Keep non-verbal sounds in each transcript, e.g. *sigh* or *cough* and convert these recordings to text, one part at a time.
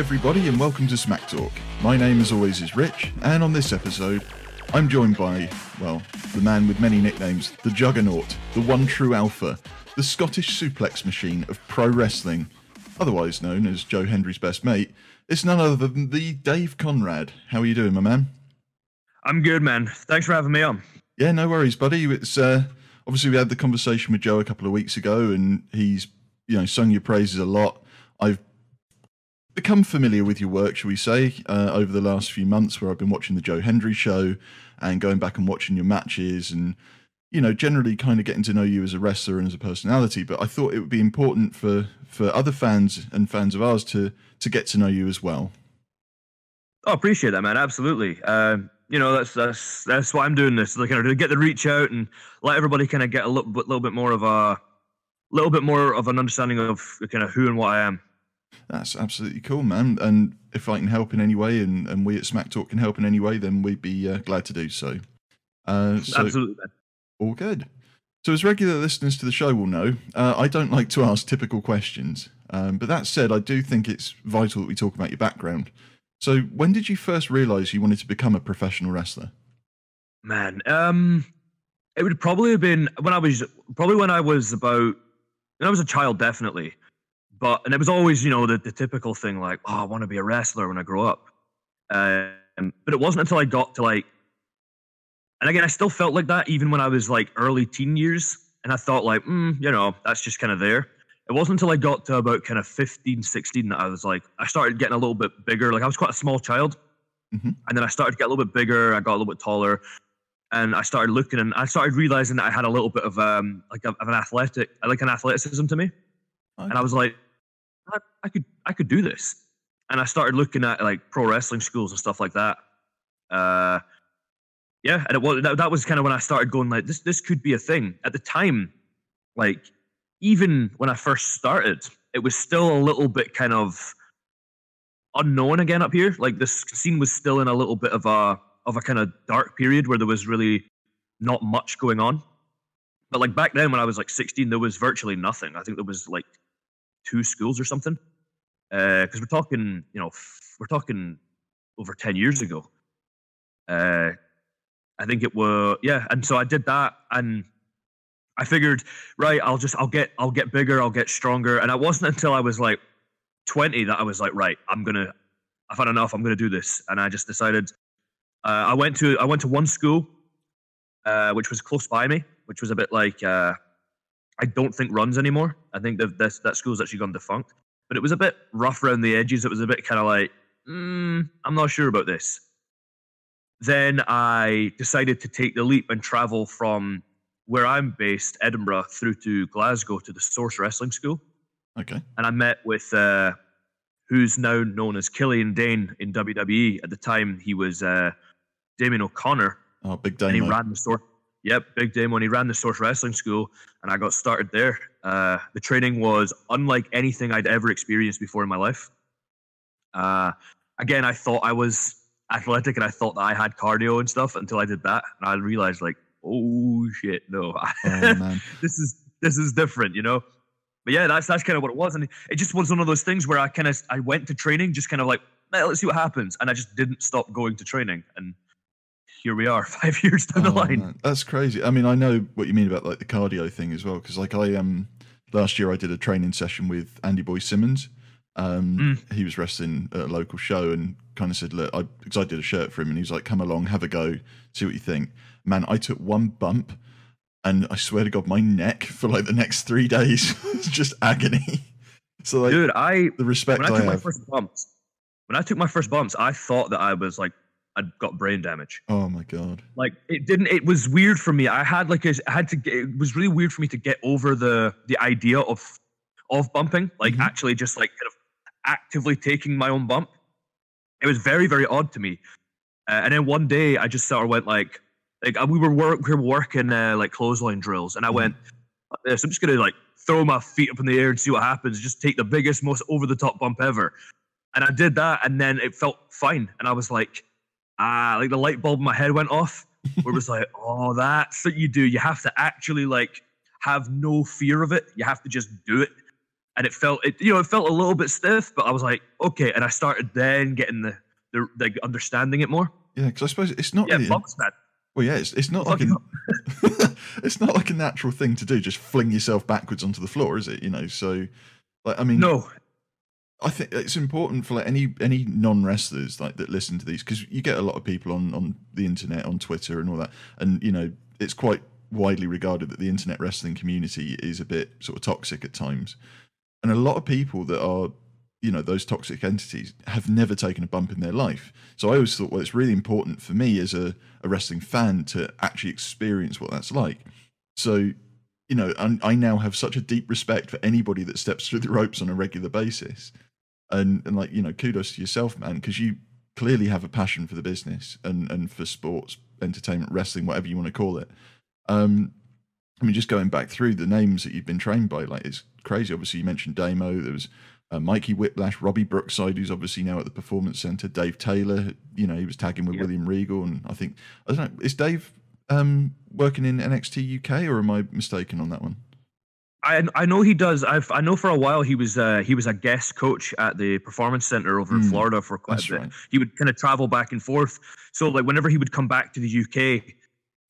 Everybody, and welcome to Smack Talk. My name, as always, is Rich, and on this episode, I'm joined by, well, the man with many nicknames, the Juggernaut, the one true alpha, the Scottish suplex machine of pro wrestling, otherwise known as Joe Hendry's best mate. It's none other than the Dave Conrad. How are you doing, my man? I'm good, man. Thanks for having me on. Yeah, no worries, buddy. It's uh, obviously we had the conversation with Joe a couple of weeks ago, and he's you know sung your praises a lot. I've become familiar with your work, shall we say, uh, over the last few months, where I've been watching the Joe Hendry show and going back and watching your matches, and you know, generally kind of getting to know you as a wrestler and as a personality. But I thought it would be important for for other fans and fans of ours to to get to know you as well. Oh, appreciate that, man. Absolutely. Um, you know, that's that's that's why I'm doing this. Like, kind of to get the reach out and let everybody kind of get a little bit, little bit more of a little bit more of an understanding of kind of who and what I am. That's absolutely cool, man. And if I can help in any way, and, and we at Smack Talk can help in any way, then we'd be uh, glad to do so. Uh, so. Absolutely, man. All good. So, as regular listeners to the show will know, uh, I don't like to ask typical questions. Um, but that said, I do think it's vital that we talk about your background. So, when did you first realize you wanted to become a professional wrestler? Man, um, it would probably have been when I was probably when I was about when I was a child, definitely. But and it was always, you know, the, the typical thing like, oh, I want to be a wrestler when I grow up. Um, but it wasn't until I got to like, and again, I still felt like that even when I was like early teen years, and I thought like, mm, you know, that's just kind of there. It wasn't until I got to about kind of 15, 16 that I was like, I started getting a little bit bigger. Like I was quite a small child, mm-hmm. and then I started to get a little bit bigger. I got a little bit taller, and I started looking, and I started realizing that I had a little bit of um like of an athletic, like an athleticism to me, okay. and I was like, I, I could I could do this. And I started looking at like pro wrestling schools and stuff like that. Uh, yeah, and it was that, that was kind of when I started going like this this could be a thing. At the time, like even when I first started, it was still a little bit kind of unknown again up here. Like this scene was still in a little bit of a of a kind of dark period where there was really not much going on. But like back then when I was like 16, there was virtually nothing. I think there was like two schools or something. Because uh, we're talking, you know, f- we're talking over 10 years ago. Uh, I think it was, yeah. And so I did that and I figured, right, I'll just, I'll get, I'll get bigger, I'll get stronger. And it wasn't until I was like 20 that I was like, right, I'm to, I've had enough, I'm to do this. And I just decided, uh, I went to, I went to one school, uh, which was close by me, which was a bit like, uh, I don't think runs anymore. I think that this, that school's actually gone defunct. But it was a bit rough around the edges. It was a bit kind of like, mm, I'm not sure about this. Then I decided to take the leap and travel from where I'm based, Edinburgh, through to Glasgow to the Source Wrestling School. Okay. And I met with uh, who's now known as Killian Dain in WWE. At the time, he was uh, Damien O'Connor. Oh, big Damien. And he ran the Source. Yep, big day when he ran the Source Wrestling School, and I got started there. Uh, the training was unlike anything I'd ever experienced before in my life. Uh, again, I thought I was athletic and I thought that I had cardio and stuff until I did that, and I realized like, oh shit, no, *laughs* oh, this is this is different, you know. But yeah, that's that's kind of what it was, and it just was one of those things where I kind of I went to training just kind of like, let's see what happens, and I just didn't stop going to training, and here we are *laughs* five years down oh, the line. Man. That's crazy. I mean, I know what you mean about like the cardio thing as well, because like I um last year I did a training session with Andy Boy Simmonz. Um, mm. he was wrestling at a local show and kind of said, look, I because I did a shirt for him, and he was like, come along, have a go, see what you think. Man, I took one bump, and I swear to God, my neck for like the next three days *laughs* was just agony. *laughs* So like, dude, I the respect when I, I took have. my first bumps, when I took my first bumps, I thought that I was like I'd got brain damage. Oh my god! Like it didn't. It was weird for me. I had like a, I had to. Get, it was really weird for me to get over the the idea of of bumping. Like mm-hmm. actually, just like kind of actively taking my own bump. It was very very odd to me. Uh, and then one day, I just sort of went like, like uh, we were work we were working uh, like clothesline drills, and I mm-hmm. went, so I'm just gonna like throw my feet up in the air and see what happens. Just take the biggest, most over the top bump ever. And I did that, and then it felt fine. And I was like, ah, like the light bulb in my head went off. Where it was like, *laughs* oh, that's what you do. You have to actually like have no fear of it. You have to just do it. and it felt it you know it felt a little bit stiff, but I was like, okay, and I started then getting the the, the understanding it more. Yeah, because I suppose it's not Yeah, really. bumps, man. Well, yeah, it's, it's not like a, *laughs* it's not like a natural thing to do. Just fling yourself backwards onto the floor, is it? You know, so like I mean, No, I think it's important for like any any non wrestlers like that listen to these because you get a lot of people on on the internet, on Twitter, and all that, and you know it's quite widely regarded that the internet wrestling community is a bit sort of toxic at times, and a lot of people that are you know those toxic entities have never taken a bump in their life. So I always thought, well, it's really important for me as a, a wrestling fan to actually experience what that's like. So you know, and I now have such a deep respect for anybody that steps through the ropes on a regular basis. And and like, you know, kudos to yourself, man, because you clearly have a passion for the business and, and for sports, entertainment, wrestling, whatever you want to call it. Um, I mean, just going back through the names that you've been trained by, like it's crazy. Obviously, you mentioned Damo. There was uh, Mikey Whiplash, Robbie Brookside, who's obviously now at the Performance Center. Dave Taylor, you know, he was tagging with. William Regal, and I think I don't know, is Dave um, working in NXT UK, or am I mistaken on that one? I I know he does. I've I know for a while he was uh, he was a guest coach at the Performance Center over in Mm, Florida for quite a bit. right. He would kind of travel back and forth. So like whenever he would come back to the UK,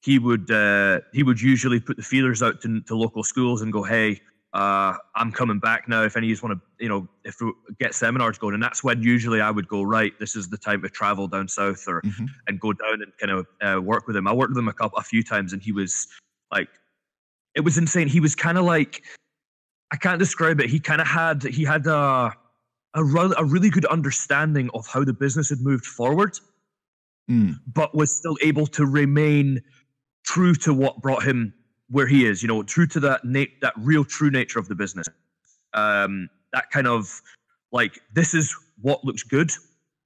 he would uh, he would usually put the feelers out to, to local schools and go, hey. Uh, I'm coming back now. If any of you want to, you know, if we get seminars going, and that's when usually I would go. Right, this is the time to travel down south or Mhm. and go down and kind of uh, work with him. I worked with him a couple, a few times, and he was like, it was insane. He was kind of like, I can't describe it. He kind of had he had a a, a really good understanding of how the business had moved forward, Mm, but was still able to remain true to what brought him where he is. You know, true to that na- that real true nature of the business. Um, that kind of like this is what looks good.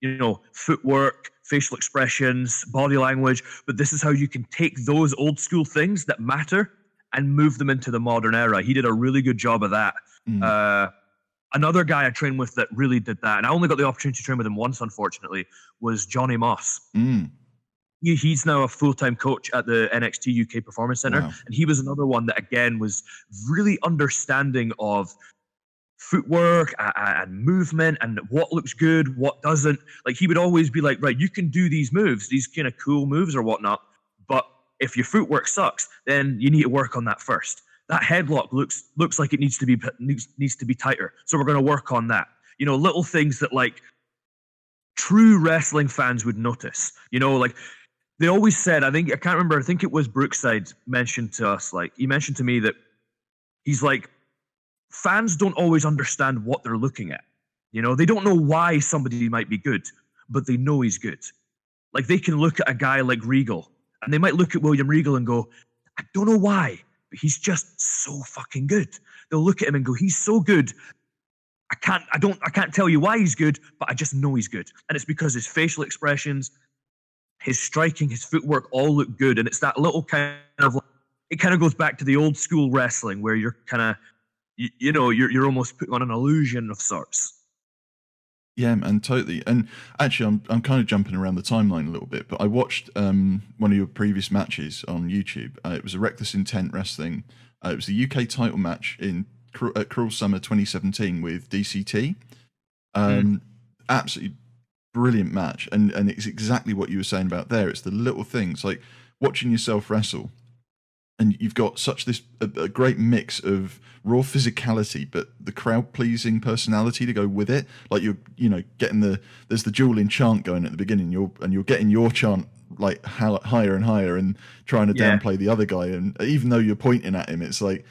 You know, footwork, facial expressions, body language, but this is how you can take those old school things that matter and move them into the modern era. He did a really good job of that. mm. Uh, another guy I trained with that really did that, and I only got the opportunity to train with him once, unfortunately, was Johnny Moss. Mm, He, he's now a full-time coach at the NXT UK Performance Center, Wow. and he was another one that again was really understanding of footwork and movement and what looks good, what doesn't. Like he would always be like, right, you can do these moves, these kind of cool moves or whatnot, if your footwork sucks, then you need to work on that first. That headlock looks looks like it needs to be needs, needs to be tighter, so we're going to work on that. You know, little things that like true wrestling fans would notice. You know, like they always said, I think I can't remember. I think it was Brookside mentioned to us, like he mentioned to me that he's like fans don't always understand what they're looking at. You know, they don't know why somebody might be good, but they know he's good. Like they can look at a guy like Regal, and they might look at William Regal and go, I don't know why, but he's just so fucking good. They'll look at him and go, he's so good. I can't, I don't, I can't tell you why he's good, but I just know he's good, and it's because his facial expressions, his striking, his footwork all look good, and it's that little kind of, it kind of goes back to the old school wrestling where you're kind of, you, you know, you're you're almost putting on an illusion of sorts. Yeah, man, totally. And actually, I'm I'm kind of jumping around the timeline a little bit, but I watched um, one of your previous matches on YouTube. Uh, it was a Reckless Intent Wrestling. Uh, it was the UK title match in at Cruel Summer 2017 with DCT. Um, Absolutely brilliant match, and and it's exactly what you were saying about there. It's the little things like watching yourself wrestle and you've got such this a, a great mix of raw physicality but the crowd pleasing personality to go with it. Like you're you know getting the there's the dueling chant going at the beginning. You're and you're getting your chant like how, higher and higher and trying to Yeah. downplay the other guy. And even though you're pointing at him it's like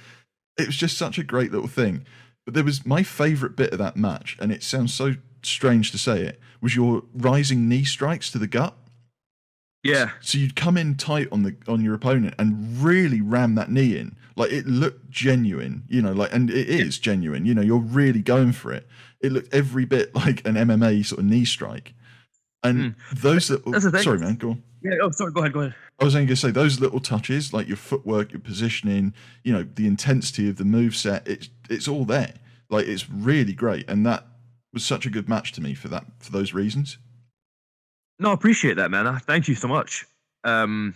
it was just such a great little thing. But there was my favorite bit of that match and it sounds so strange to say it was your rising knee strikes to the gut Yeah, so you'd come in tight on the on your opponent and really ram that knee in. Like it looked genuine, you know, like and it is genuine. You know, you're really going for it. It looked every bit *laughs* like an MMA sort of knee strike. And those little Hmm. That's the thing. sorry man, go on. yeah. Oh, sorry. Go ahead. Go ahead. I was only going to say those little touches, like your footwork, your positioning, you know, the intensity of the move set. It's it's all there. Like it's really great, and that was such a good match to me for that for those reasons. No, I appreciate that, man. Uh, Thank you so much. Um,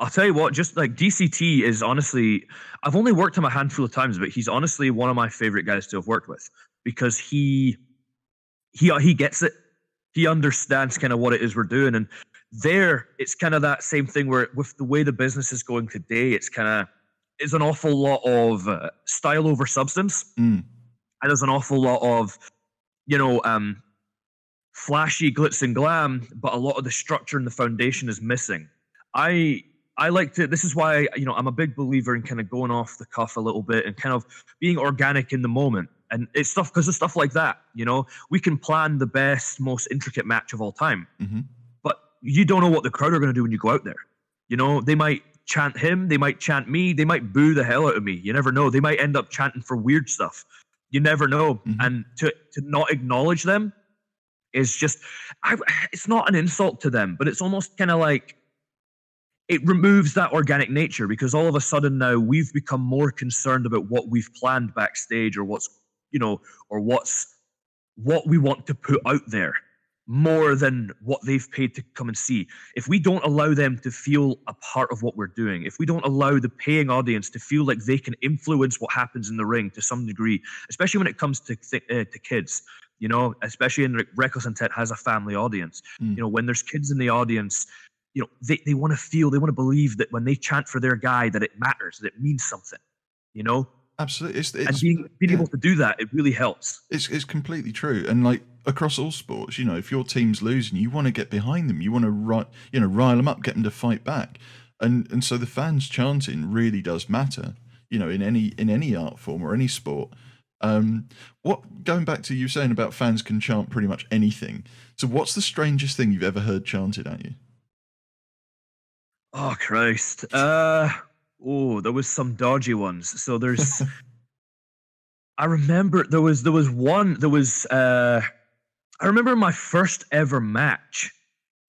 I'll tell you what, just like DCT is honestly, I've only worked him a handful of times, but he's honestly one of my favorite guys to have worked with because he he he gets it. He understands kind of what it is we're doing, and there it's kind of that same thing where with the way the business is going today, it's kind of it's an awful lot of uh, style over substance, Mm. and there's an awful lot of you know um flashy glitz and glam, but a lot of the structure and the foundation is missing. I I like to. This is why you know I'm a big believer in kind of going off the cuff a little bit and kind of being organic in the moment. And it's stuff because of stuff like that. You know, we can plan the best, most intricate match of all time, hmm but you don't know what the crowd are going to do when you go out there. You know, they might chant him, they might chant me, they might boo the hell out of me. You never know. They might end up chanting for weird stuff. You never know. Mhm. And to to not acknowledge them is just, I, it's not an insult to them, but it's almost kind of like it removes that organic nature because all of a sudden now we've become more concerned about what we've planned backstage or what's you know or what's what we want to put out there more than what they've paid to come and see. If we don't allow them to feel a part of what we're doing if we don't allow the paying audience to feel like they can influence what happens in the ring to some degree especially when it comes to th- uh, to kids you know especially in Re- reckless intent has a family audience Mm. you know when there's kids in the audience you know they, they want to feel they want to believe that when they chant for their guy that it matters that it means something you know Absolutely, it's and it's, being being yeah. able to do that it really helps it's it's completely true. And like across all sports, you know, if your team's losing, you want to get behind them. You want to ri you know, rile them up, get them to fight back. And and so the fans chanting really does matter. You know, in any in any art form or any sport. Um, what going back to you saying about fans can chant pretty much anything. So what's the strangest thing you've ever heard chanted at you? oh christ. Uh oh there was some dodgy ones. So there's *laughs* i remember there was there was one there was uh i remember my first ever match.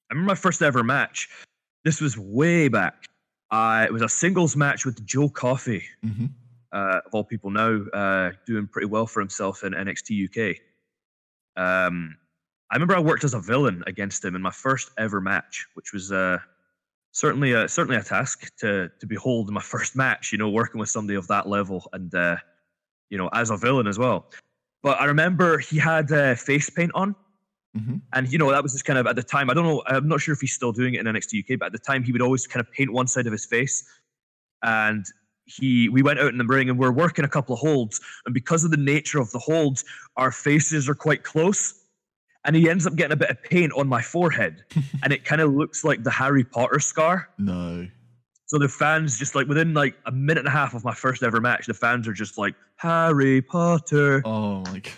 I remember my first ever match. This was way back. Uh, it was a singles match with joe coffey. Hmm uh, of all people now, uh, doing pretty well for himself in NXT UK. Um, I remember I worked as a villain against him in my first ever match, which was uh, certainly a, certainly a task to to behold in my *laughs* first match. You know, working with somebody of that level and uh, you know as a villain as well. But I remember he had uh, face paint on, hmm and you know that was just kind of at the time. I don't know. I'm not sure if he's still doing it in NXT UK, but at the time he would always kind of paint one side of his face, and he we went out in the ring and we're working a couple of holds, and because of the nature of the holds, our faces are quite close, and he ends up getting a bit of paint on my forehead, *laughs* and it kind of looks like the Harry Potter scar. No. So the fans just like within like a minute and a half of my first ever match, the fans are just like Harry Potter. Oh my god.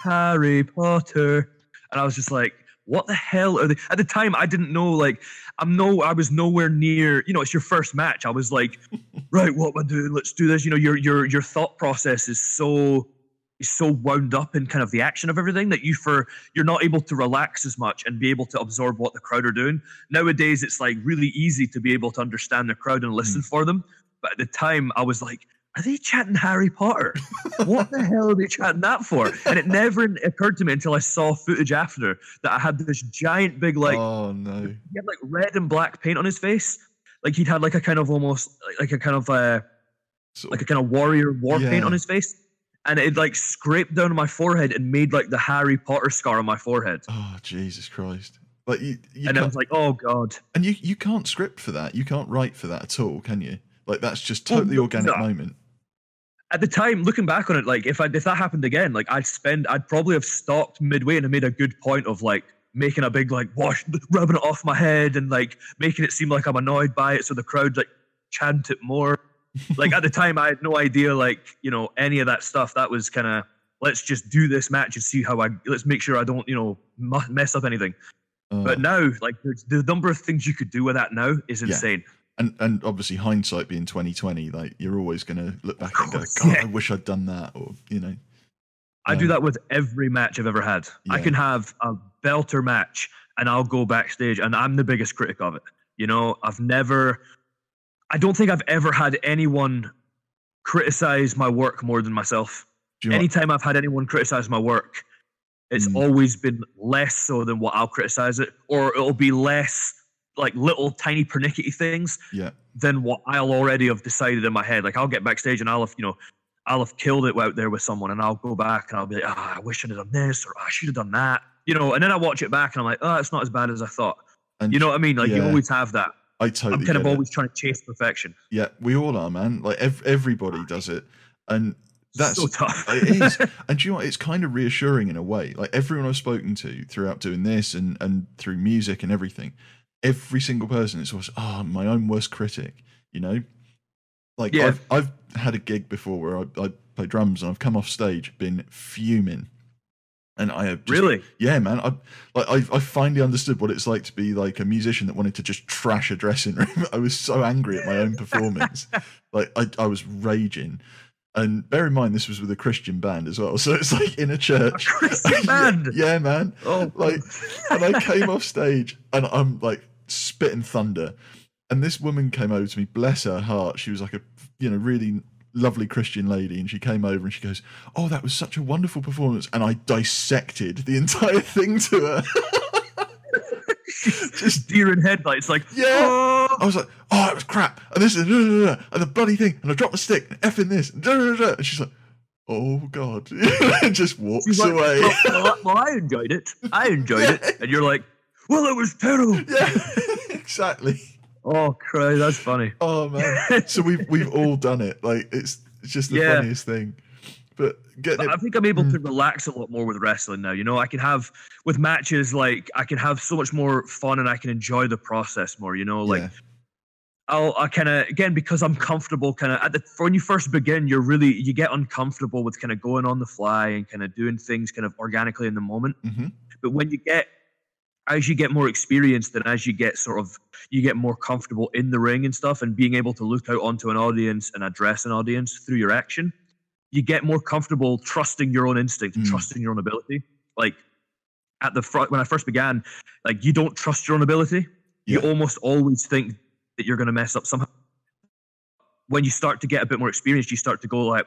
Harry Potter. And I was just like, what the hell are they? At the time, I didn't know, like, I'm no, I was nowhere near, you know, it's your first match. I was like, *laughs* right, what am I doing? Let's do this. You know, your your your thought process is so is so wound up in kind of the action of everything that you for you're not able to relax as much and be able to absorb what the crowd are doing. Nowadays it's like really easy to be able to understand the crowd and listen hmm. for them. But at the time I was like, are they chatting Harry Potter? what the hell are they chatting that for? And it never occurred to me until I saw footage after that I had this giant big like oh no. he had like red and black paint on his face. Like he'd had like a kind of almost like, a kind of uh like a kind of warrior war paint on his face. And it like scraped down my forehead and made like the Harry Potter scar on my forehead. Oh Jesus Christ! Like you, you and I was like, oh god. and you you can't script for that. You can't write for that at all, can you? Like that's just totally no, organic no. moment. At the time, looking back on it, like if I if that happened again, like I'd spend I'd probably have stopped midway and have made a good point of like making a big like wash rubbing it off my head and like making it seem like I'm annoyed by it so the crowd like chant it more. like at the time I had no idea like, you know, any of that stuff. That was kind of let's just do this match and see how I let's make sure I don't, you know, mess up anything. Uh, But now, like the number of things you could do with that now is Yeah. And and obviously hindsight being twenty twenty, like you're always gonna look back and go, God, yeah. I wish I'd done that, or you know, I do that with every match I've ever had. I can have a belter match and I'll go backstage and I'm the biggest critic of it. You know, I've never I don't think I've ever had anyone criticize my work more than myself. Anytime I've had anyone criticize my work, it's Mm. always been less so than what I'll criticize it, or it'll be less like little tiny pernickety things Yeah. than what I'll already have decided in my head. Like I'll get backstage and I'll have, you know, I'll have killed it out there with someone and I'll go back and I'll be like, ah, I wish I'd have done this or "Ah, I should have done that. You know, and then I watch it back and I'm like, oh, it's not as bad as I thought. And You know what I mean? Like you always have that. I totally I'm kind of it. always trying to chase perfection. Yeah, we all are, man. Like ev- everybody does it, and that's so tough. *laughs* it is. *laughs* And do you know what? It's kind of reassuring in a way. Like everyone I've spoken to throughout doing this and and through music and everything, every single person is always, oh, my own worst critic. You know, like Yeah. I've I've had a gig before where I, I play drums and I've come off stage been fuming, and I have just, really? yeah, man. I like I I finally understood what it's like to be like a musician that wanted to just trash a dressing room. *laughs* I was so angry at my own performance. *laughs* like I I was raging. And bear in mind this was with a Christian band as well. *laughs* So it's like in a church. Christian Yeah, band? yeah, man. Oh, Like and I came off stage and I'm like spitting thunder. And this woman came over to me, bless her heart. She was like a you know, really lovely Christian lady, and she came over and she goes, Oh, that was such a wonderful performance. And I dissected the *laughs* entire thing to her. *laughs* just *laughs* deer in headlights. Like, Yeah. oh. I was like, Oh, it was crap. And this is and the bloody thing, and I dropped my stick, and F in this, and, she's like, Oh god. and just walks like, away. well, well, well, I enjoyed it. I enjoyed it. And you're like, well, it was terrible. *laughs* yeah, *laughs* exactly. Oh, Christ, that's funny. Oh man. *laughs* so we've we've all done it. Like it's it's just the Yeah. funniest thing. But getting But I think I'm able to relax a lot more with wrestling now. You know, I can have with matches like I can have so much more fun and I can enjoy the process more. You know, like yeah, I'll I kind of again because I'm comfortable. Kind of at the when you first begin, you're really you get uncomfortable with kind of going on the fly and kind of doing things kind of organically in the moment. hmm But when you get as you get more experienced and as you get sort of you get more comfortable in the ring and stuff and being able to look out onto an audience and address an audience through your action you get more comfortable trusting your own instinct and Mm. trusting your own ability. Like at the front when i first began like you don't trust your own ability. You almost always think that you're going to mess up somehow when you start to get a bit more experience you start to go like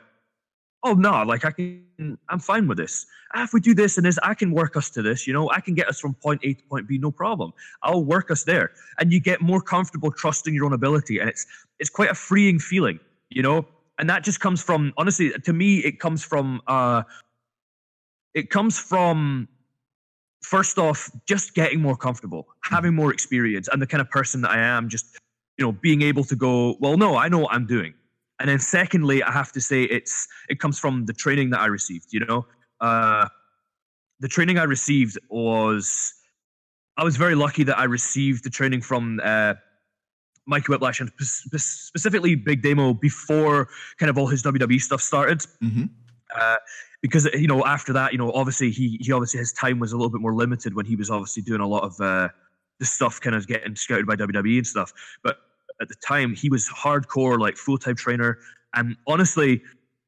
oh no like i can i'm fine with this. Ah, if we do this and this i can work us to this you know? I can get us from point a to point b no problem. I'll work us there. And you get more comfortable trusting your own ability and it's it's quite a freeing feeling you know? And that just comes from honestly to me it comes from uh it comes from first off just getting more comfortable having more experience and the kind of person that i am just you know being able to go well no i know what i'm doing and then secondly i have to say it's it comes from the training that i received you know? Uh the training i received was i was very lucky that i received the training from uh Mikey Whiplash and spe- specifically Big Damo before kind of all his WWE stuff started. Hmm uh, because you know after that you know obviously he he obviously his time was a little bit more limited when he was obviously doing a lot of uh, the stuff kind of getting scouted by WWE and stuff. But at the time he was hardcore like full-time trainer. And honestly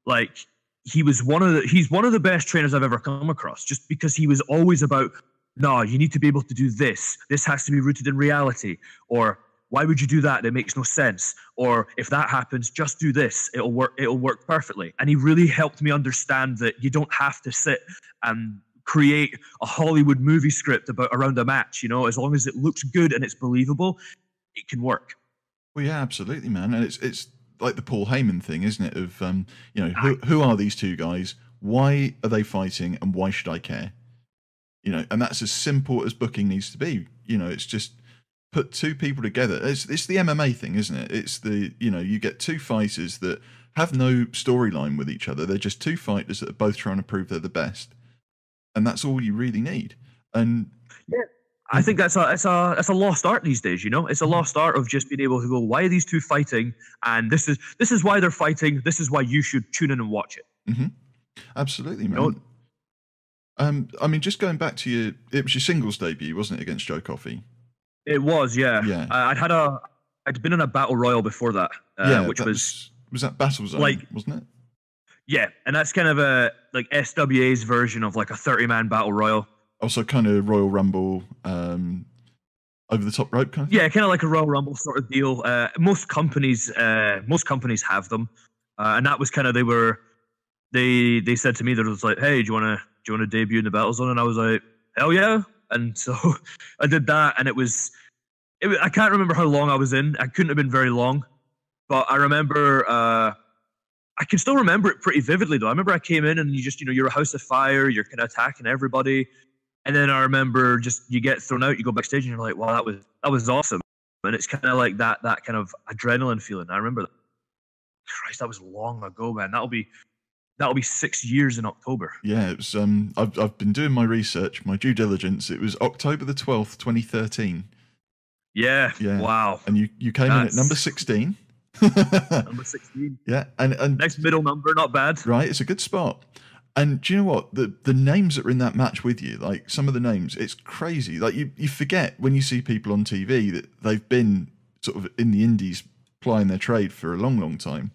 like he was one of the he's one of the best trainers I've ever come across just because he was always about no you need to be able to do this. This has to be rooted in reality. Or why would you do that? That makes no sense. Or if that happens just do this. It'll work it'll work perfectly. And he really helped me understand that you don't have to sit and create a hollywood movie script about around a match you know? As long as it looks good and it's believable it can work Well, yeah, absolutely, man. And it's it's like the Paul Heyman thing, isn't it? Of um, you know, who who are these two guys? Why are they fighting, and why should I care? You know, and that's as simple as booking needs to be. You know, it's just put two people together. It's it's the MMA thing, isn't it? It's the you know, you get two fighters that have no storyline with each other. They're just two fighters that are both trying to prove they're the best, and that's all you really need. And I think that's a it's a it's a lost art these days. You know, it's a Mhm. lost art of just being able to go, why are these two fighting? And this is this is why they're fighting. This is why you should tune in and watch it. Absolutely, man. know- Um, I mean, just going back to your, it was your singles debut, wasn't it, against Joe Coffey? It was, yeah. Yeah. I, I'd had a I'd been in a battle royal before that, uh, yeah, which that was was that Battle Zone, like- wasn't it? yeah, and that's kind of a like SWA's version of like a thirty man battle royal. Also, kind of Royal Rumble, um, over the top rope kind of. Yeah, kind of like a Royal Rumble sort of deal. Uh, most companies, uh, most companies have them, uh, and that was kind of they were, they they said to me that it was like, hey, do you want to do you want to debut in the battle zone? And I was like, hell yeah! And so *laughs* I did that, and it was it, wa- I can't remember how long I was in. I couldn't have been very long, but I remember. Uh, I can still remember it pretty vividly though. I remember I came in and you just, you know, you're a house of fire, you're kind of attacking everybody, and then I remember just you get thrown out, you go backstage, and you're like, wow, that was that was awesome, and it's kind of like that that kind of adrenaline feeling. I remember that. Christ, that was long ago, man. That'll be that'll be six years in October. Yeah, it was. Um, I've I've been doing my research, my due diligence. It was October the twelfth, twenty thirteen, Yeah. Yeah. Wow. and you you came in at number sixteen. Number sixteen. *laughs* yeah, and and Next middle number, not bad. right, it's a good spot. And do you know what the the names that were in that match with you? Like some of the names, it's crazy. Like you you forget when you see people on TV that they've been sort of in the indies plying their trade for a long, long time.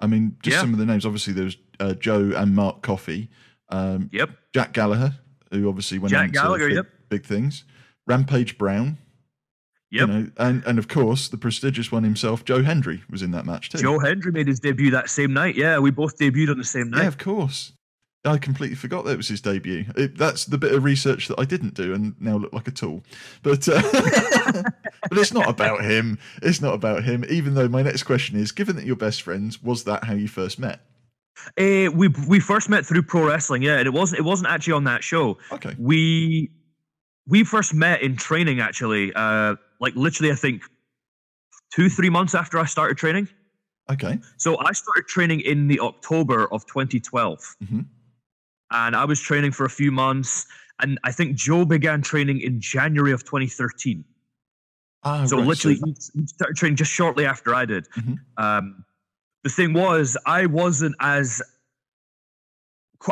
I mean, just Yeah. some of the names. Obviously, there was uh, Joe and Mark Coffey, um, Yep. Jack Gallagher, who obviously went Jack on to Gallagher, big, yep. big things. Rampage Brown, Yep. you know, and and of course the prestigious one himself, Joe Hendry, was in that match too. Joe Hendry made his debut that same night. Yeah, we both debuted on the same night. yeah, of course. I completely forgot that it was his debut. It, that's the bit of research that I didn't do, and now look like a tool. But uh, *laughs* but it's not about him. It's not about him. Even though my next question is: Given that you're best friends, was that how you first met? Eh, we we first met through pro wrestling. Yeah, and it wasn't it wasn't actually on that show. Okay. We we first met in training actually. Uh, like literally, I think two three months after I started training. Okay. So I started training in the October of 2012, Mhm. And I was training for a few months. And I think Joe began training in January of 2013. Ah, so right, literally, he he started training just shortly after I did. Mhm. Um, the thing was, I wasn't as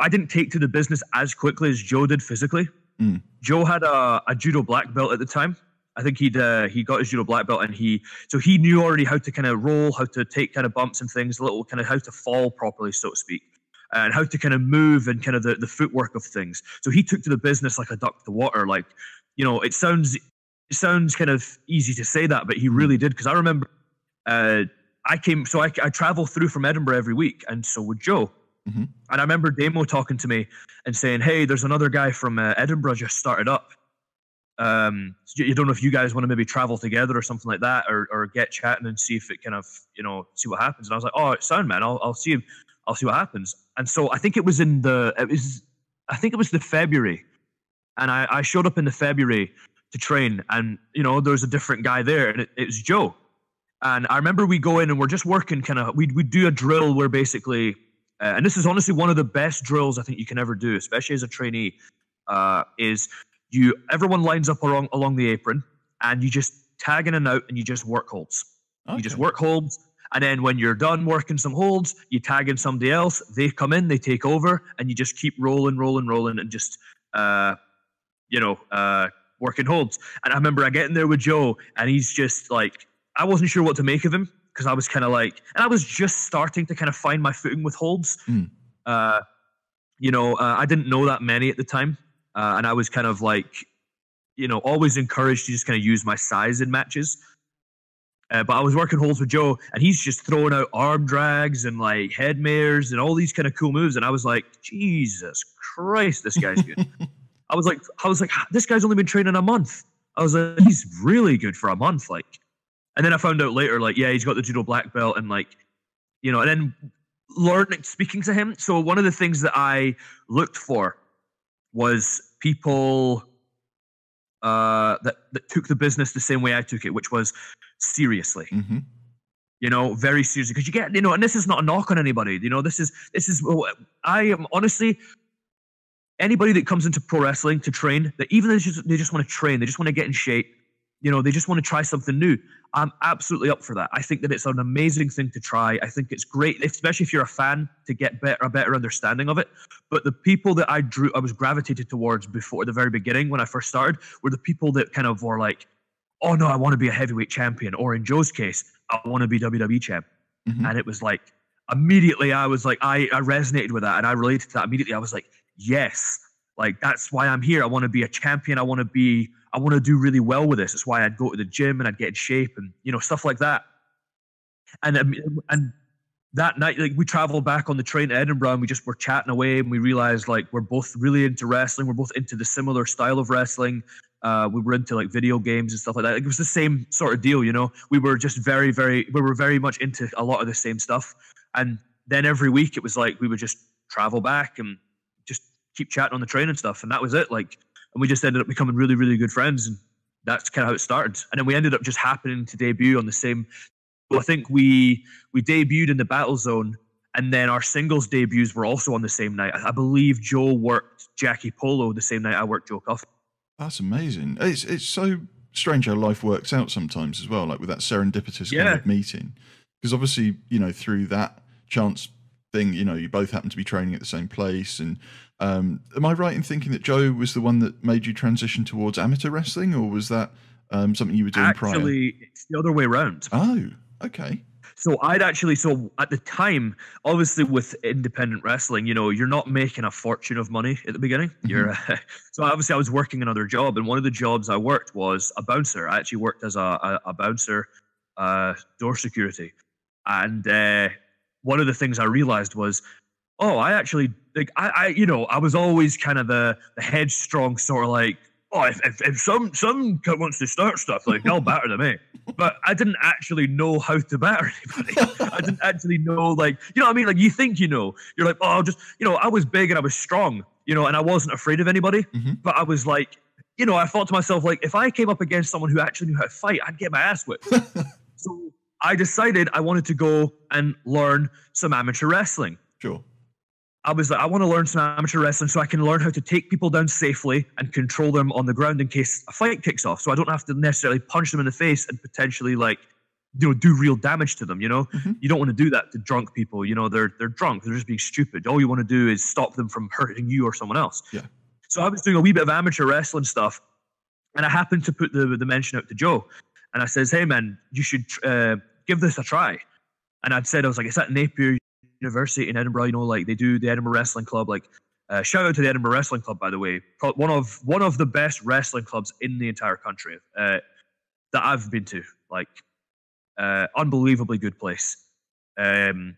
I didn't take to the business as quickly as Joe did physically. Mm. Joe had a, a judo black belt at the time. I think he'd uh, he got his judo black belt, and he so he knew already how to kind of roll, how to take kind of bumps and things, a little kind of how to fall properly, so to speak, and how to kind of move and kind of the, the footwork of things. So he took to the business like a duck to water. Like, you know, it sounds it sounds kind of easy to say that, but he really did because I remember uh, I came so I, I travel through from Edinburgh every week, and so would Joe. Mhm. And I remember Damo talking to me and saying, "Hey, there's another guy from uh, Edinburgh just started up. Um, so you don't know if you guys want to maybe travel together or something like that, or or get chatting and see if it kind of you know see what happens." And I was like, "Oh, sound man, I'll I'll see I'll see what happens." And so I think it was in the it was I think it was the February, and I I showed up in the February to train, and you know there was a different guy there, and it, it was Joe. And I remember we go in and we're just working kind of, we'd, we'd do a drill where basically, uh, and this is honestly one of the best drills I think you can ever do, especially as a trainee, uh, is you, everyone lines up along, along the apron and you just tag in and out and you just work holds. You just work holds. And then when you're done working some holds, you tag in somebody else. They come in, they take over, and you just keep rolling, rolling, rolling, and just, uh, you know, uh, working holds. And I remember I get in there with Joe, and he's just like, I wasn't sure what to make of him because I was kind of like, and I was just starting to kind of find my footing with holds. Mm. Uh, you know, uh, I didn't know that many at the time, uh, and I was kind of like, you know, always encouraged to just kind of use my size in matches. Uh, but I was working holds with Joe, and he's just throwing out arm drags and like head mares and all these kind of cool moves, and I was like, Jesus Christ, this guy's good. *laughs* I was like, I was like, this guy's only been training a month. I was like, he's really good for a month, like. And then I found out later, like, yeah, he's got the judo black belt, and like, you know, and then learning speaking to him. So one of the things that I looked for was people uh, that that took the business the same way I took it, which was seriously hmm you know, very seriously. Because you get, you know, and this is not a knock on anybody. You know, this is this is. I am honestly anybody that comes into pro wrestling to train that even they just they just want to train, they just want to get in shape. You know, they just want to try something new. I'm absolutely up for that. I think that it's an amazing thing to try. I think it's great, especially if you're a fan, to get better a better understanding of it. But the people that I drew, I was gravitated towards before the very beginning when I first started, were the people that kind of were like, "Oh no, I want to be a heavyweight champion," or in Joe's case, "I want to be WWE champ." Mhm. and it was like immediately I was like I, I resonated with that and I related to that immediately. I was like, yes, like that's why I'm here. I want to be a champion. I want to be I want to do really well with this. It's why I'd go to the gym and I'd get in shape and you know stuff like that. And um, and that night, like we traveled back on the train to Edinburgh and we just were chatting away and we realized like we're both really into wrestling. We're both into the similar style of wrestling. Uh, we were into like video games and stuff like that. Like, it was the same sort of deal, you know. We were just very, very, we were very much into a lot of the same stuff. And then every week it was like we would just travel back and keep chatting on the train and stuff. And that was it. Like, and we just ended up becoming really, really good friends. And that's kind of how it started. And then we ended up just happening to debut on the same Well, I think we we debuted in the Battle Zone, and then our singles debuts were also on the same night. I, believe Joe worked Jackie Polo the same night I worked Joe Cuff. That's amazing. It's it's so strange how life works out sometimes as well, like with that serendipitous Yeah. kind of meeting. Because obviously, you know, through that chance thing, you know, you both happen to be training at the same place. And um, am I right in thinking that Joe was the one that made you transition towards amateur wrestling, or was that um, something you were doing prior? Actually, it's the other way around. Oh, okay. So I'd actually so at the time, obviously with independent wrestling, you know, you're not making a fortune of money at the beginning. You're uh, *laughs* so obviously I was working another job, and one of the jobs I worked was a bouncer. I actually worked as a a, a bouncer, uh, door security, and uh, one of the things I realized was, oh, I actually like I, I you know I was always kind of the the headstrong sort of like. Oh, if, if, if some some wants to start stuff, like they'll batter than me but I didn't actually know how to batter anybody. I didn't actually know, like, you know what I mean? Like, you think you know. You're like, oh, I'll just, you know, I was big and I was strong, you know, and I wasn't afraid of anybody. Mhm. But I was like, you know, I thought to myself, like, if I came up against someone who actually knew how to fight, I'd get my ass whipped. *laughs* so I decided I wanted to go and learn some amateur wrestling. Sure. I was like, I want to learn some amateur wrestling so I can learn how to take people down safely and control them on the ground in case a fight kicks off. So I don't have to necessarily punch them in the face and potentially like, you know, do real damage to them. You know, Mhm. you don't want to do that to drunk people. You know, they're they're drunk. They're just being stupid. All you want to do is stop them from *laughs* hurting you or someone else. Yeah. So I was doing a wee bit of amateur wrestling stuff, and I happened to put the the mention out to Joe, and I says, "Hey man, you should uh, give this a try." And I'd said I was like, "It's at Napier University in Edinburgh. You know, like they do the Edinburgh Wrestling Club. Like, uh, shout out to the Edinburgh Wrestling Club, by the way. One of one of the best wrestling clubs in the entire country uh, that I've been to. Like, uh, unbelievably good place. Um,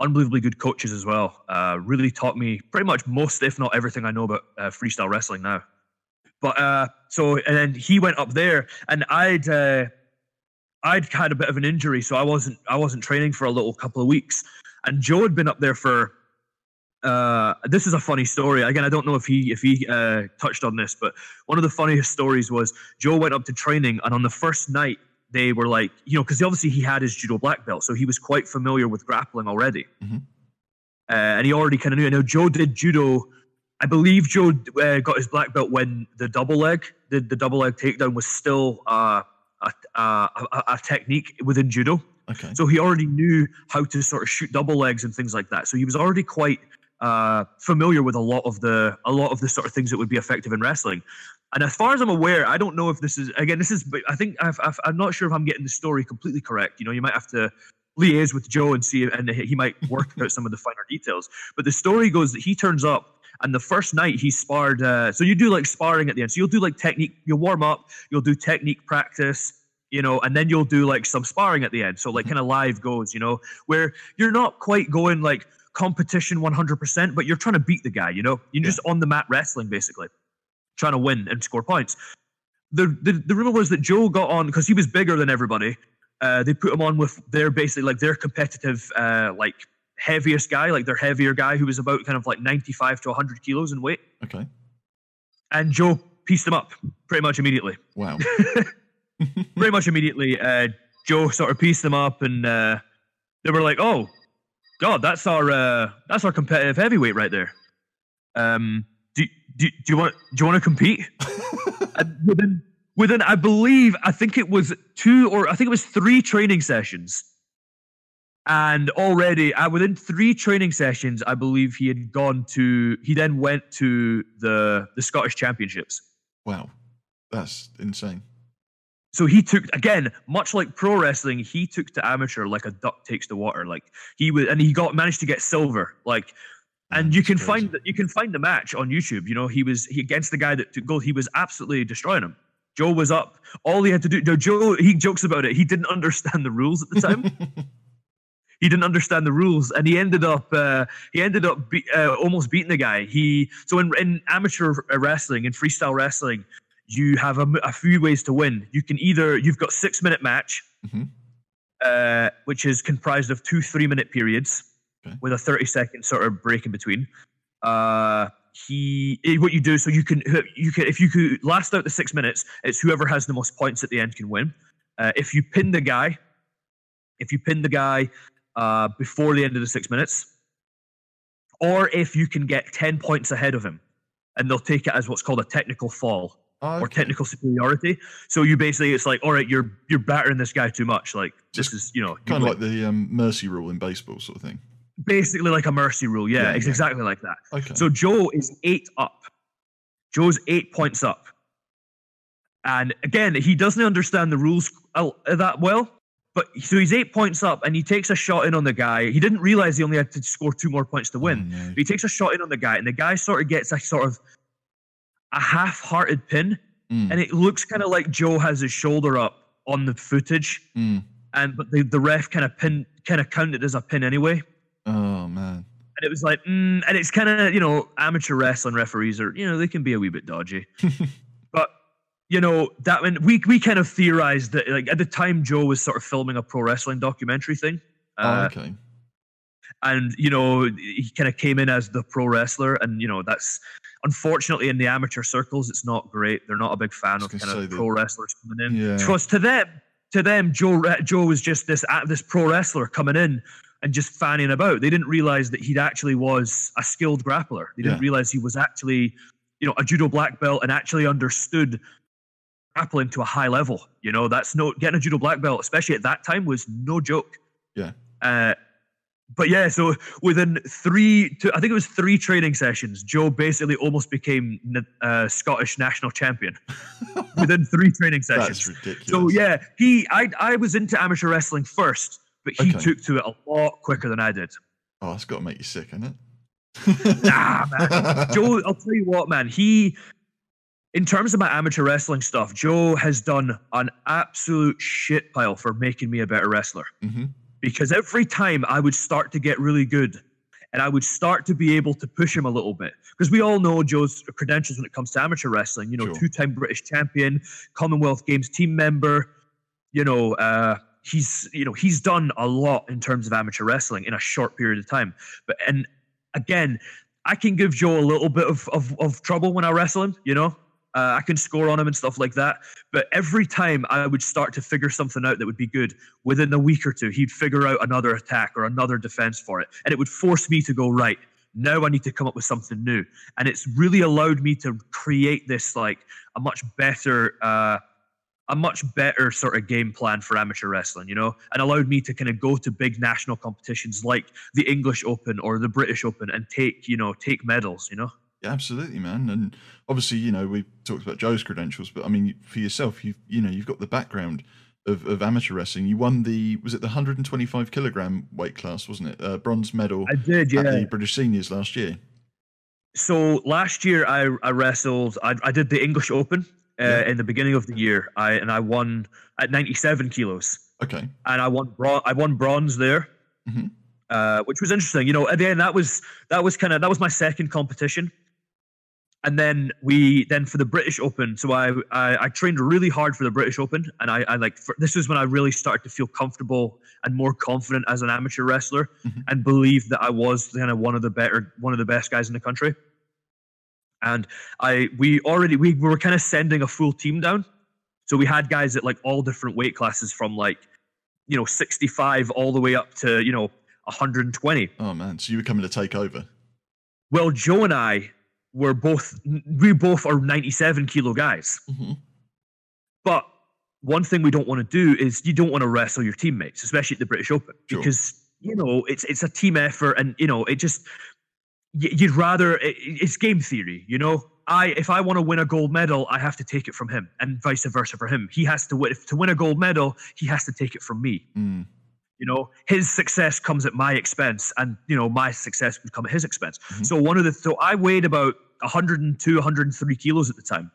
unbelievably good coaches as well. Uh, really taught me pretty much most, if not everything, I know about uh, freestyle wrestling now. But uh, so, and then he went up there, and I'd uh, I'd had a bit of an injury, so I wasn't I wasn't training for a little couple of weeks. And Joe had been up there for. Uh, this is a funny story. Again, I don't know if he if he uh, touched on this, but one of the funniest stories was Joe went up to training, and on the first night they were like, you know, because obviously he had his judo black belt, so he was quite familiar with grappling already, Mhm. uh, and he already kind of knew. Now Joe did judo. I believe Joe uh, got his black belt when the double leg, the, the double leg takedown was still uh, a, a, a, a technique within judo. Okay. So he already knew how to sort of shoot double legs and things like that. So he was already quite uh, familiar with a lot of the a lot of the sort of things that would be effective in wrestling. And as far as I'm aware, I don't know if this is again. This is. I think I've, I've, I'm not sure if I'm getting the story completely correct. You know, you might have to liaise with Joe and see, and he might work *laughs* out some of the finer details. But the story goes that he turns up, and the first night he sparred. Uh, so you do like sparring at the end. So you'll do like technique. You'll warm up. You'll do technique practice. You know, and then you'll do like some sparring at the end. So like kind of live goes. You know, where you're not quite going like competition 100%, but you're trying to beat the guy. You know, you're Yeah. just on the mat wrestling basically, trying to win and score points. The the, the rumor was that Joe got on because he was bigger than everybody. Uh, they put him on with their basically like their competitive uh, like heaviest guy, like their heavier guy who was about kind of like 95 to 100 kilos in weight, Okay. and Joe pieced him up pretty much immediately. Wow. *laughs* pretty much immediately, uh, Joe sort of pieced them up, and uh, they were like, "Oh, God, that's our uh, that's our competitive heavyweight right there." Um, do, do, do you want do you want to compete? *laughs* within within, I believe, I think it was two or I think it was three training sessions, and already uh, within three training sessions, I believe he had gone to. He then went to the the Scottish Championships. wow. That's insane. So he took again, much like pro wrestling, he took to amateur like a duck takes to water. Like he was, and he got managed to get silver. Like, and you can crazy. find that you can find the match on YouTube. You know, he was he against the guy that took gold. He was absolutely destroying him. Joe was up. All he had to do. Joe. He jokes about it. He didn't *laughs* understand the rules at the time. *laughs* he didn't understand the rules, and he ended up uh, he ended up be, uh, almost beating the guy. He so in, in amateur wrestling in freestyle wrestling, you have a, a, few ways to win. You can either you've got six minute match, mm-hmm. uh, which is comprised of two three minute periods okay. with a thirty second sort of break in between. Uh, he what you do so you can you can if you could last out the six minutes, it's whoever has the most points at the end can win. Uh, if you pin the guy, if you pin the guy uh, before the end of the six minutes, or if you can get 10 points ahead of him, and they'll take it as what's called a technical fall. Oh, okay. Or technical superiority. So you basically, it's like, all right, you're you're battering this guy too much. Like Just this is, you know, kind of like the um, mercy rule in baseball, sort of thing. Basically, like a mercy rule. Yeah, yeah it's yeah. exactly like that. Okay. So Joe is eight up. Joe's eight points up. And again, he doesn't understand the rules that well. But so he's eight points up and he takes a shot in on the guy. He didn't realize he only had to score two more points to win. Oh, no. But he takes a shot in on the guy, and the guy sort of gets a sort of a half-hearted pin, mm. and it looks kind of like Joe has his shoulder up on the footage, mm. and but the, the ref kind of pin kind of counted as a pin anyway. Oh man! And it was like, mm, and it's kind of you know amateur wrestling referees are you know they can be a wee bit dodgy. *laughs* you know that when we we kind of theorized that like at the time Joe was sort of filming a pro wrestling documentary thing. Oh, uh, okay. And you know he kind of came in as the pro wrestler, and you know that's unfortunately in the amateur circles it's not great. They're not a big fan of kind of pro wrestlers coming in. Yeah. Because to them, to them, Joe Joe was just this this pro wrestler coming in and just fanning about. They didn't realize that he actually was a skilled grappler. They didn't yeah. realize he was actually, you know, a judo black belt and actually understood grappling to a high level. You know, that's no getting a judo black belt, especially at that time, was no joke. Yeah. Uh, but yeah, so within three, two, I think it was three training sessions, Joe basically almost became uh, Scottish national champion *laughs* within three training sessions. That's ridiculous. So yeah, he, I, I was into amateur wrestling first, but he okay. took to it a lot quicker than I did. Oh, that's got to make you sick, isn't it? nah, man. *laughs* Joe, I'll tell you what, man. He in terms of my amateur wrestling stuff, Joe has done an absolute shit pile for making me a better wrestler. Mm-hmm. Because every time I would start to get really good and I would start to be able to push him a little bit. Because we all know Joe's credentials when it comes to amateur wrestling. You know, sure. two time British champion, Commonwealth Games team member. You know, uh, he's you know he's done a lot in terms of amateur wrestling in a short period of time. But and again, I can give Joe a little bit of, of, of trouble when I wrestle him. You know, uh, I can score on him and stuff like that. But every time I would start to figure something out that would be good, within a week or two, he'd figure out another attack or another defense for it. And it would force me to go, right, now I need to come up with something new. And it's really allowed me to create this, like, a much better. Uh, a much better sort of game plan for amateur wrestling, you know, and allowed me to kind of go to big national competitions like the English Open or the British Open and take, you know, take medals, you know. Yeah, absolutely, man. And obviously, you know, we talked about Joe's credentials, but I mean, for yourself, you you know, you've got the background of, of amateur wrestling. You won the was it the 125 kilogram weight class, wasn't it? Uh, bronze medal. I did, yeah. At the British seniors last year. So last year, I I wrestled. I, I did the English Open uh, yeah. in the beginning of the year. I and I won at 97 kilos. Okay. And I won bron- I won bronze there. Mm-hmm. Uh, which was interesting. You know, at the end, that was that was kind of that was my second competition and then we then for the British Open. So I I, I trained really hard for the British Open, and I, I like for, this was when I really started to feel comfortable and more confident as an amateur wrestler, mm-hmm. and believed that I was kind of one of the better one of the best guys in the country. And I we already we were kind of sending a full team down, so we had guys at like all different weight classes from like you know 65 all the way up to you know 120. Oh man, so you were coming to take over. Well, Joe and I we're both we both are 97 kilo guys. Mm-hmm. But one thing we don't want to do is you don't want to wrestle your teammates, especially at the British Open, sure. because you know it's it's a team effort, and you know it just you'd rather it's game theory. You know, I if I want to win a gold medal, I have to take it from him, and vice versa for him. He has to win if to win a gold medal, he has to take it from me. Mm. You know, his success comes at my expense, and you know my success would come at his expense. Mm-hmm. So one of the so I weighed about 102, 103 kilos at the time.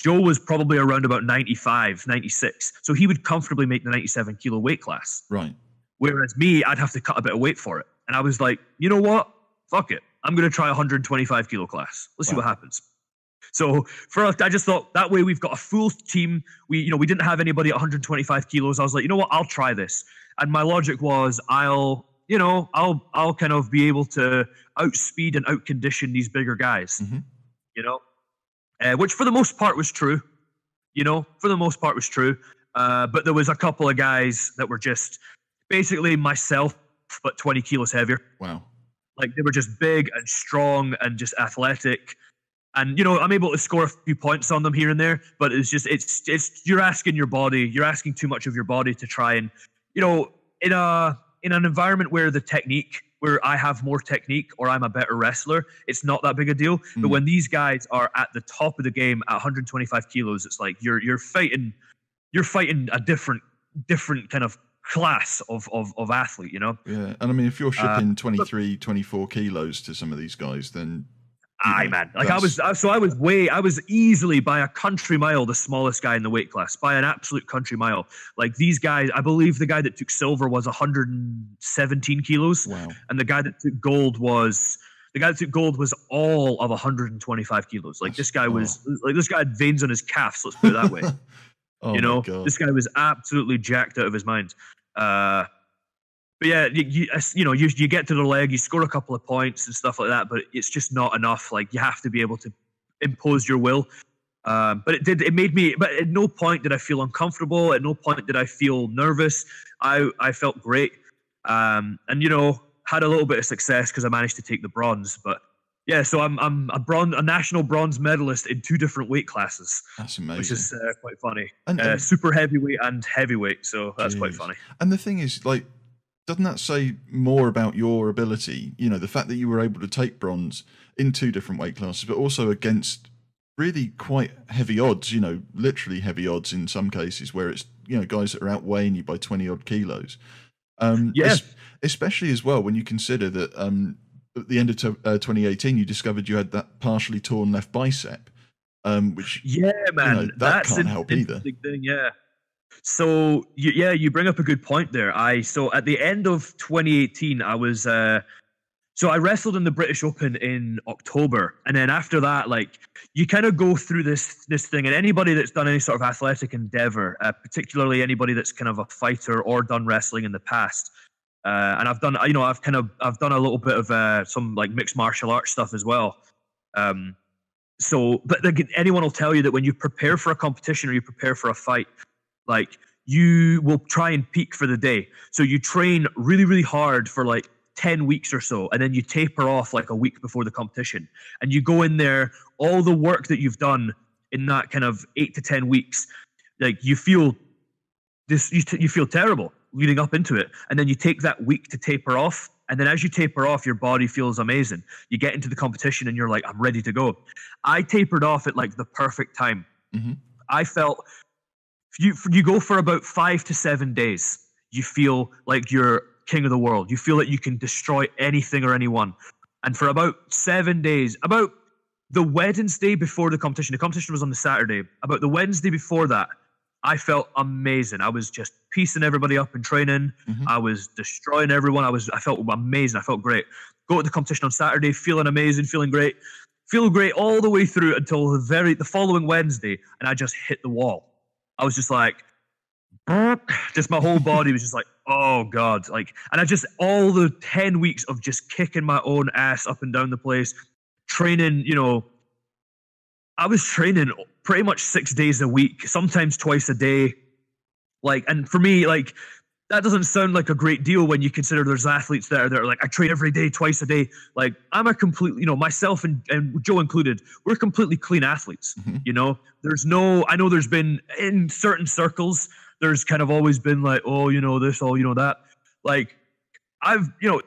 Joe was probably around about 95, 96. So he would comfortably make the 97 kilo weight class. Right. Whereas me, I'd have to cut a bit of weight for it. And I was like, you know what? Fuck it. I'm going to try 125 kilo class. Let's see what happens. So for us, I just thought that way we've got a full team. We, you know, we didn't have anybody at 125 kilos. I was like, you know what? I'll try this. And my logic was, I'll, you know, I'll, I'll kind of be able to outspeed and outcondition these bigger guys. Mhm. You know, uh, which for the most part was true. You know, for the most part was true. Uh, but there was a couple of guys that were just basically myself, but 20 kilos heavier. Wow. Like they were just big and strong and just athletic. And you know, I'm able to score a few points on them here and there, but it's just it's it's you're asking your body, you're asking too much of your body to try and you know, in a in an environment where the technique where I have more technique or I'm a better wrestler, it's not that big a deal. But Mm. when these guys are at the top of the game at 125 kilos, it's like you're you're fighting you're fighting a different different kind of class of of, of athlete, you know? Yeah. And I mean, if you're Uh, shipping 23, 24 kilos to some of these guys, then Aye, man. Like I was, so I was way, I was easily by a country mile the smallest guy in the weight class, by an absolute country mile. Like these guys, I believe the guy that took silver was 117 kilos, wow. and the guy that took gold was the guy that took gold was all of 125 kilos. Like That's- this guy was, like this guy had veins on his calves. Let's put it that way. *laughs* oh you know, this guy was absolutely jacked out of his mind. Uh, but yeah, you, you, you know, you, you get to the leg, you score a couple of points and stuff like that, but it's just not enough. Like you have to be able to impose your will. Um, but it did. It made me. But at no point did I feel uncomfortable. At no point did I feel nervous. I I felt great. Um, and you know, had a little bit of success because I managed to take the bronze. But yeah, so I'm I'm a bronze, a national bronze medalist in two different weight classes, That's amazing. which is uh, quite funny and, uh, super heavyweight and heavyweight. So that's quite funny. and the thing is, like, doesn't that say more about your ability? You know, the fact that you were able to take bronze in two different weight classes, but also against really quite heavy odds, you know, literally heavy odds in some cases where it's, you know, guys that are outweighing you by 20 odd kilos. Um, Yeah. es- especially as well when you consider that um, at the end of to, uh, 2018, you discovered you had that partially torn left bicep, um, which Yeah, man, know, that that's can't an help either. thing. Yeah. So you, yeah, you bring up a good point there. I so at the end of 2018, I was uh, so I wrestled in the British Open in October, and then after that, like you kind of go through this this thing, and anybody that's done any sort of athletic endeavor, uh, particularly anybody that's kind of a fighter or done wrestling in the past. Uh, and I've done, you know, I've kind of, I've done a little bit of uh, some like mixed martial arts stuff as well. Um, so, but like, anyone will tell you that when you prepare for a competition or you prepare for a fight, like you will try and peak for the day. So you train really, really hard for like 10 weeks or so, and then you taper off like a week before the competition. And you go in there, all the work that you've done in that kind of eight to 10 weeks, like you feel this, you, t- you feel terrible leading up into it. And then you take that week to taper off. And then as you taper off, your body feels amazing. You get into the competition and you're like, I'm ready to go. I tapered off at like the perfect time. Mhm. I felt you you go for about five to seven days. You feel like you're king of the world. You feel that you can destroy anything or anyone. And for about seven days, about the Wednesday before the competition, the competition was on the Saturday. About the Wednesday before that, I felt amazing. I was just piecing everybody up in training. Mhm. I was destroying everyone. I was I felt amazing. I felt great. Go to the competition on Saturday, feeling amazing, feeling great, feel great all the way through until the very the following Wednesday, and I just hit the wall. I was just like, just my whole body was just like, oh god, like, and I just all the ten weeks of just kicking my own ass up and down the place, training. You know, I was training pretty much six days a week, sometimes twice a day. Like, and for me, like, that doesn't sound like a great deal when you consider there's athletes there that are like, I train every day, twice a day. Like, I'm a completely, you know, myself and, and Joe included, we're completely clean athletes. Mhm. You know, there's no, I know there's been in certain circles, there's kind of always been like, oh, you know, this, oh, you know, that. Like, I've, you know,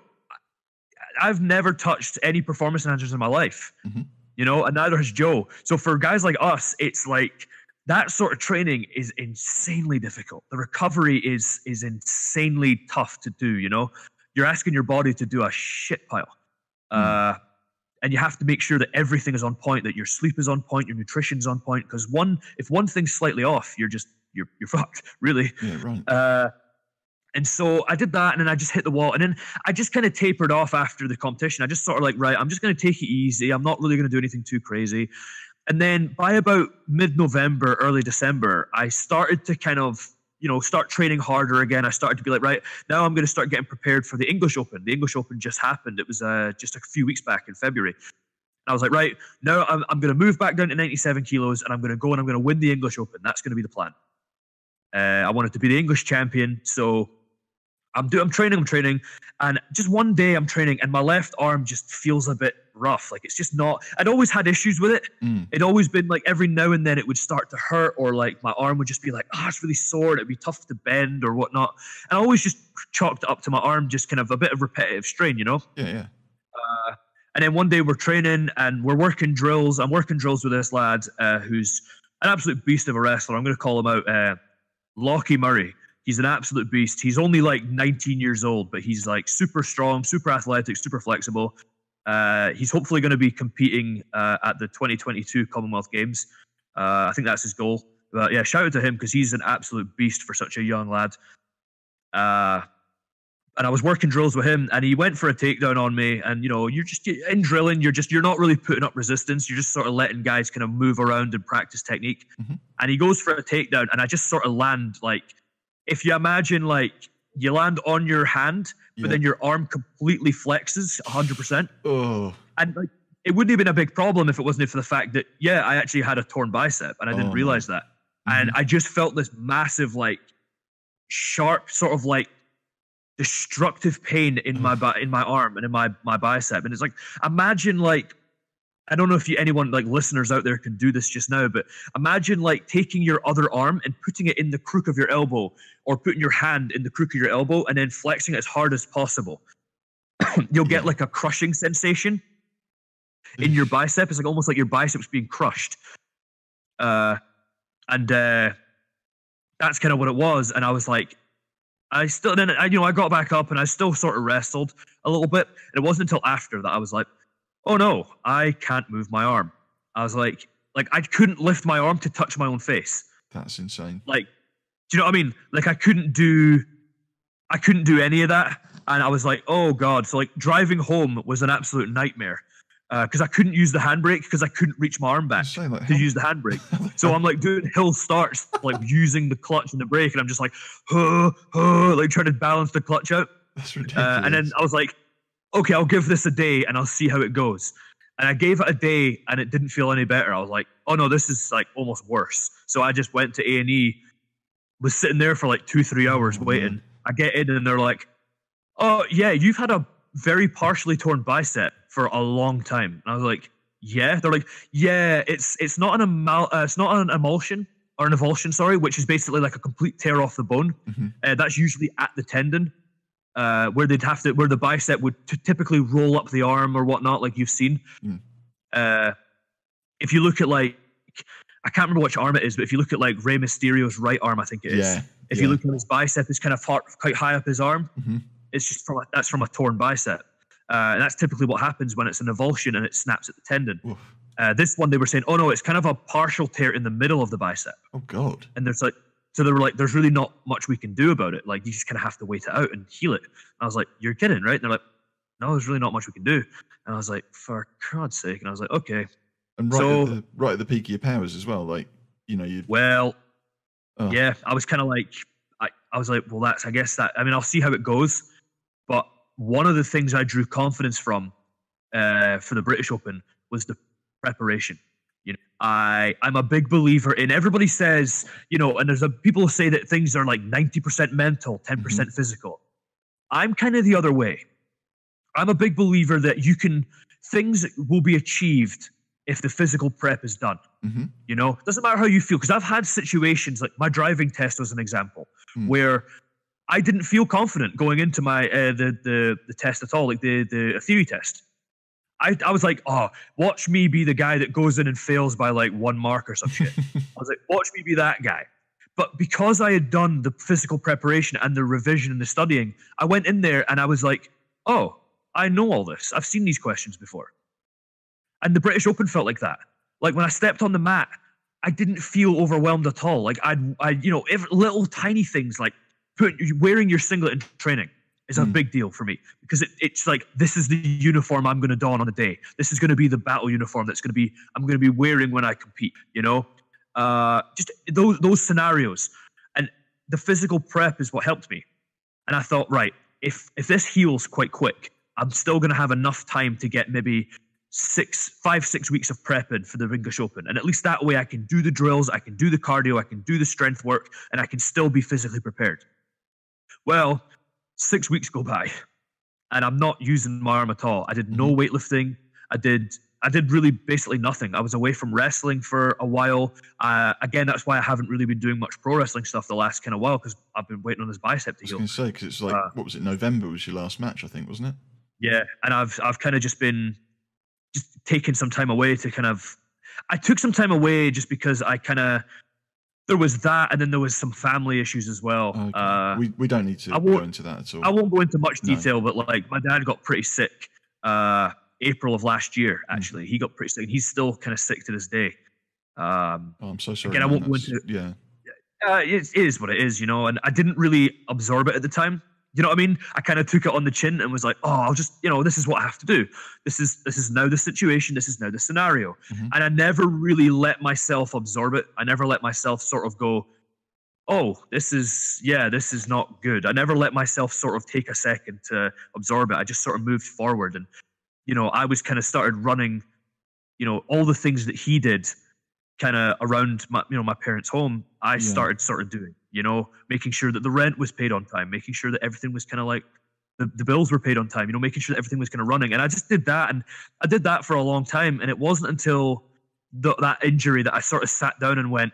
I've never touched any performance enhancers in my life, Mhm. you know, and neither has Joe. So for guys like us, it's like that sort of training is insanely difficult. The recovery is is insanely tough to do. You know, you're asking your body to do a shit pile, uh, and you have to make sure that everything is on point, that your sleep is on point, your nutrition's on point. Because one, if one thing's slightly off, you're just you're you're *laughs* fucked, really. Yeah, right. Uh, And so I did that, and then I just hit the wall, and then I just kind of tapered off after the competition. I just sort of like, right, I'm just going to take it easy. I'm not really going to do anything too crazy. And then by about mid-November, early December, I started to kind of, you know, start training harder again. I started to be like, right, now I'm going to start getting prepared for the English Open. The English Open just happened. It was uh, just a few weeks back in February. And I was like, right, now I'm, I'm going to move back down to 97 kilos, and I'm going to go and I'm going to win the English Open. That's going to be the plan. Uh, I wanted to be the English champion, so I'm doing, I'm training, I'm training, and just one day I'm training, and my left arm just feels a bit rough. Like it's just not. I'd always had issues with it. Mm. It'd always been like every now and then it would start to hurt, or like my arm would just be like, ah, oh, it's really sore. And it'd be tough to bend or whatnot. And I always just chalked it up to my arm, just kind of a bit of repetitive strain, you know. Yeah, yeah. Uh, and then one day we're training and we're working drills. I'm working drills with this lad uh, who's an absolute beast of a wrestler. I'm going to call him out, uh, Lockie Murray. He's an absolute beast. He's only like 19 years old, but he's like super strong, super athletic, super flexible. Uh, he's hopefully going to be competing uh, at the 2022 Commonwealth Games. Uh, I think that's his goal. But yeah, shout out to him because he's an absolute beast for such a young lad. Uh, and I was working drills with him, and he went for a takedown on me. And you know, you're just in drilling, you're just you're not really putting up resistance. You're just sort of letting guys kind of move around and practice technique. Mhm. And he goes for a takedown, and I just sort of land like, if you imagine like you land on your hand, but Yeah. then your arm completely flexes 100 percent. Oh, and like it wouldn't have been a big problem if it wasn't for the fact that yeah i actually had a torn bicep and i didn't Oh, realize that. And mm-hmm. i just felt this massive like sharp sort of like destructive pain in mm. my bi- in my arm and in my my bicep. And it's like imagine like I don't know if you, anyone like listeners out there can do this just now, but imagine like taking your other arm and putting it in the crook of your elbow, or putting your hand in the crook of your elbow and then flexing it as hard as possible. *clears throat* You'll get like a crushing sensation in your *sighs* bicep. It's like almost like your biceps being crushed. Uh, and uh, that's kind of what it was. And I was like, I still then I, you know I got back up and I still sort of wrestled a little bit. And it wasn't until after that I was like, oh no, I can't move my arm. I was like, like I couldn't lift my arm to touch my own face. that's insane. Like, do you know what I mean? Like I couldn't do, I couldn't do any of that. And I was like, oh god. So like driving home was an absolute nightmare because I couldn't use the handbrake because I couldn't reach my arm back like, to use the handbrake. *laughs* So I'm like doing hill starts, like using the clutch and the brake, and I'm just like, huh, huh, like trying to balance the clutch out. that's ridiculous. Uh, and then I was like, okay, I'll give this a day and I'll see how it goes. And I gave it a day and it didn't feel any better. I was like, oh no, this is like almost worse. So I just went to A and E, was sitting there for like two, three hours Oh, waiting. I get in and they're like, oh yeah, you've had a very partially torn bicep for a long time. And I was like, yeah. They're like, yeah, it's it's not an emal- uh, it's not an emulsion or an avulsion, sorry, which is basically like a complete tear off the bone. Mhm. Uh, that's usually at the tendon, uh, where they'd have to, where the bicep would t- typically roll up the arm or whatnot, like you've seen. Mm. Uh, if you look at like, I can't remember which arm it is, but if you look at like Rey Mysterio's right arm, I think it is. yeah, If yeah. you look at his bicep, it's kind of far, quite high up his arm. Mm-hmm. It's just from a, that's from a torn bicep, uh, and that's typically what happens when it's an avulsion and it snaps at the tendon. Uh, this one they were saying, oh no, it's kind of a partial tear in the middle of the bicep, Oh God. and there's like, so they were like, there's really not much we can do about it. Like you just kind of have to wait it out and heal it. And I was like, you're kidding, right? And they're like, no, there's really not much we can do. And I was like, for God's sake. And I was like, okay, And right, So- at the, right at the peak of your powers as well. Like you know, you. well, Oh. yeah, I was kind of like, I, I was like, well, that's, I guess that, I mean, I'll see how it goes. But one of the things I drew confidence from uh, for the British Open was the preparation. I I'm a big believer in. Everybody says, you know, and there's a people say that things are like 90% mental, 10% physical. I'm kind of the other way. I'm a big believer that you can things will be achieved if the physical prep is done. hmm You know, doesn't matter how you feel. Because I've had situations like my driving test was an example Hmm. where I didn't feel confident going into my uh, the the the test at all, like the the theory test. I I was like, oh, watch me be the guy that goes in and fails by like one mark or some shit. *laughs* I was like, watch me be that guy. But because I had done the physical preparation and the revision and the studying, I went in there and I was like, oh, I know all this. I've seen these questions before. And the British Open felt like that. Like when I stepped on the mat, I didn't feel overwhelmed at all. Like I'd, I, you know, every, little tiny things like put, wearing your singlet in training is a Mm. big deal for me because it, it's like this is the uniform I'm going to don on the day. This is going to be the battle uniform that's going to be I'm going to be wearing when I compete. You know, uh, just those those scenarios and the physical prep is what helped me. And I thought, right, if if this heals quite quick, I'm still going to have enough time to get maybe six, five, six weeks of prepping for the English Open, and at least that way I can do the drills, I can do the cardio, I can do the strength work, and I can still be physically prepared. Well, six weeks go by, and I'm not using my arm at all. I did no weightlifting. I did. I did really basically nothing. I was away from wrestling for a while. Uh, again, that's why I haven't really been doing much pro wrestling stuff the last kind of while because I've been waiting on this bicep to I was heal. going to say because it's like Uh, what was it? November was your last match, I think, wasn't it? Yeah, and I've I've kind of just been just taking some time away to kind of. I took some time away just because I kind of there was that, and then there was some family issues as well. Okay. Uh, we we don't need to I go into that at all. I won't go into much No. detail, but like my dad got pretty sick uh, April of last year. Mm. Actually, he got pretty sick. and He's still kind of sick to this day. Um, oh, I'm so sorry. Again, I won't go into- Yeah, uh, it, it is what it is, you know. And I didn't really absorb it at the time. You know what I mean? I kind of took it on the chin and was like, "Oh, I'll just, you know, this is what I have to do. This is this is now the situation. This is now the scenario." Mhm. And I never really let myself absorb it. I never let myself sort of go, "Oh, this is yeah, this is not good." I never let myself sort of take a second to absorb it. I just sort of moved forward, and you know, I was kind of started running, you know, all the things that he did kind of around my you know my parents' home, I Yeah. started sort of doing, you know, making sure that the rent was paid on time, making sure that everything was kind of like the, the bills were paid on time, you know, making sure that everything was kind of running. And I just did that and I did that for a long time. And it wasn't until the, that injury that I sort of sat down and went,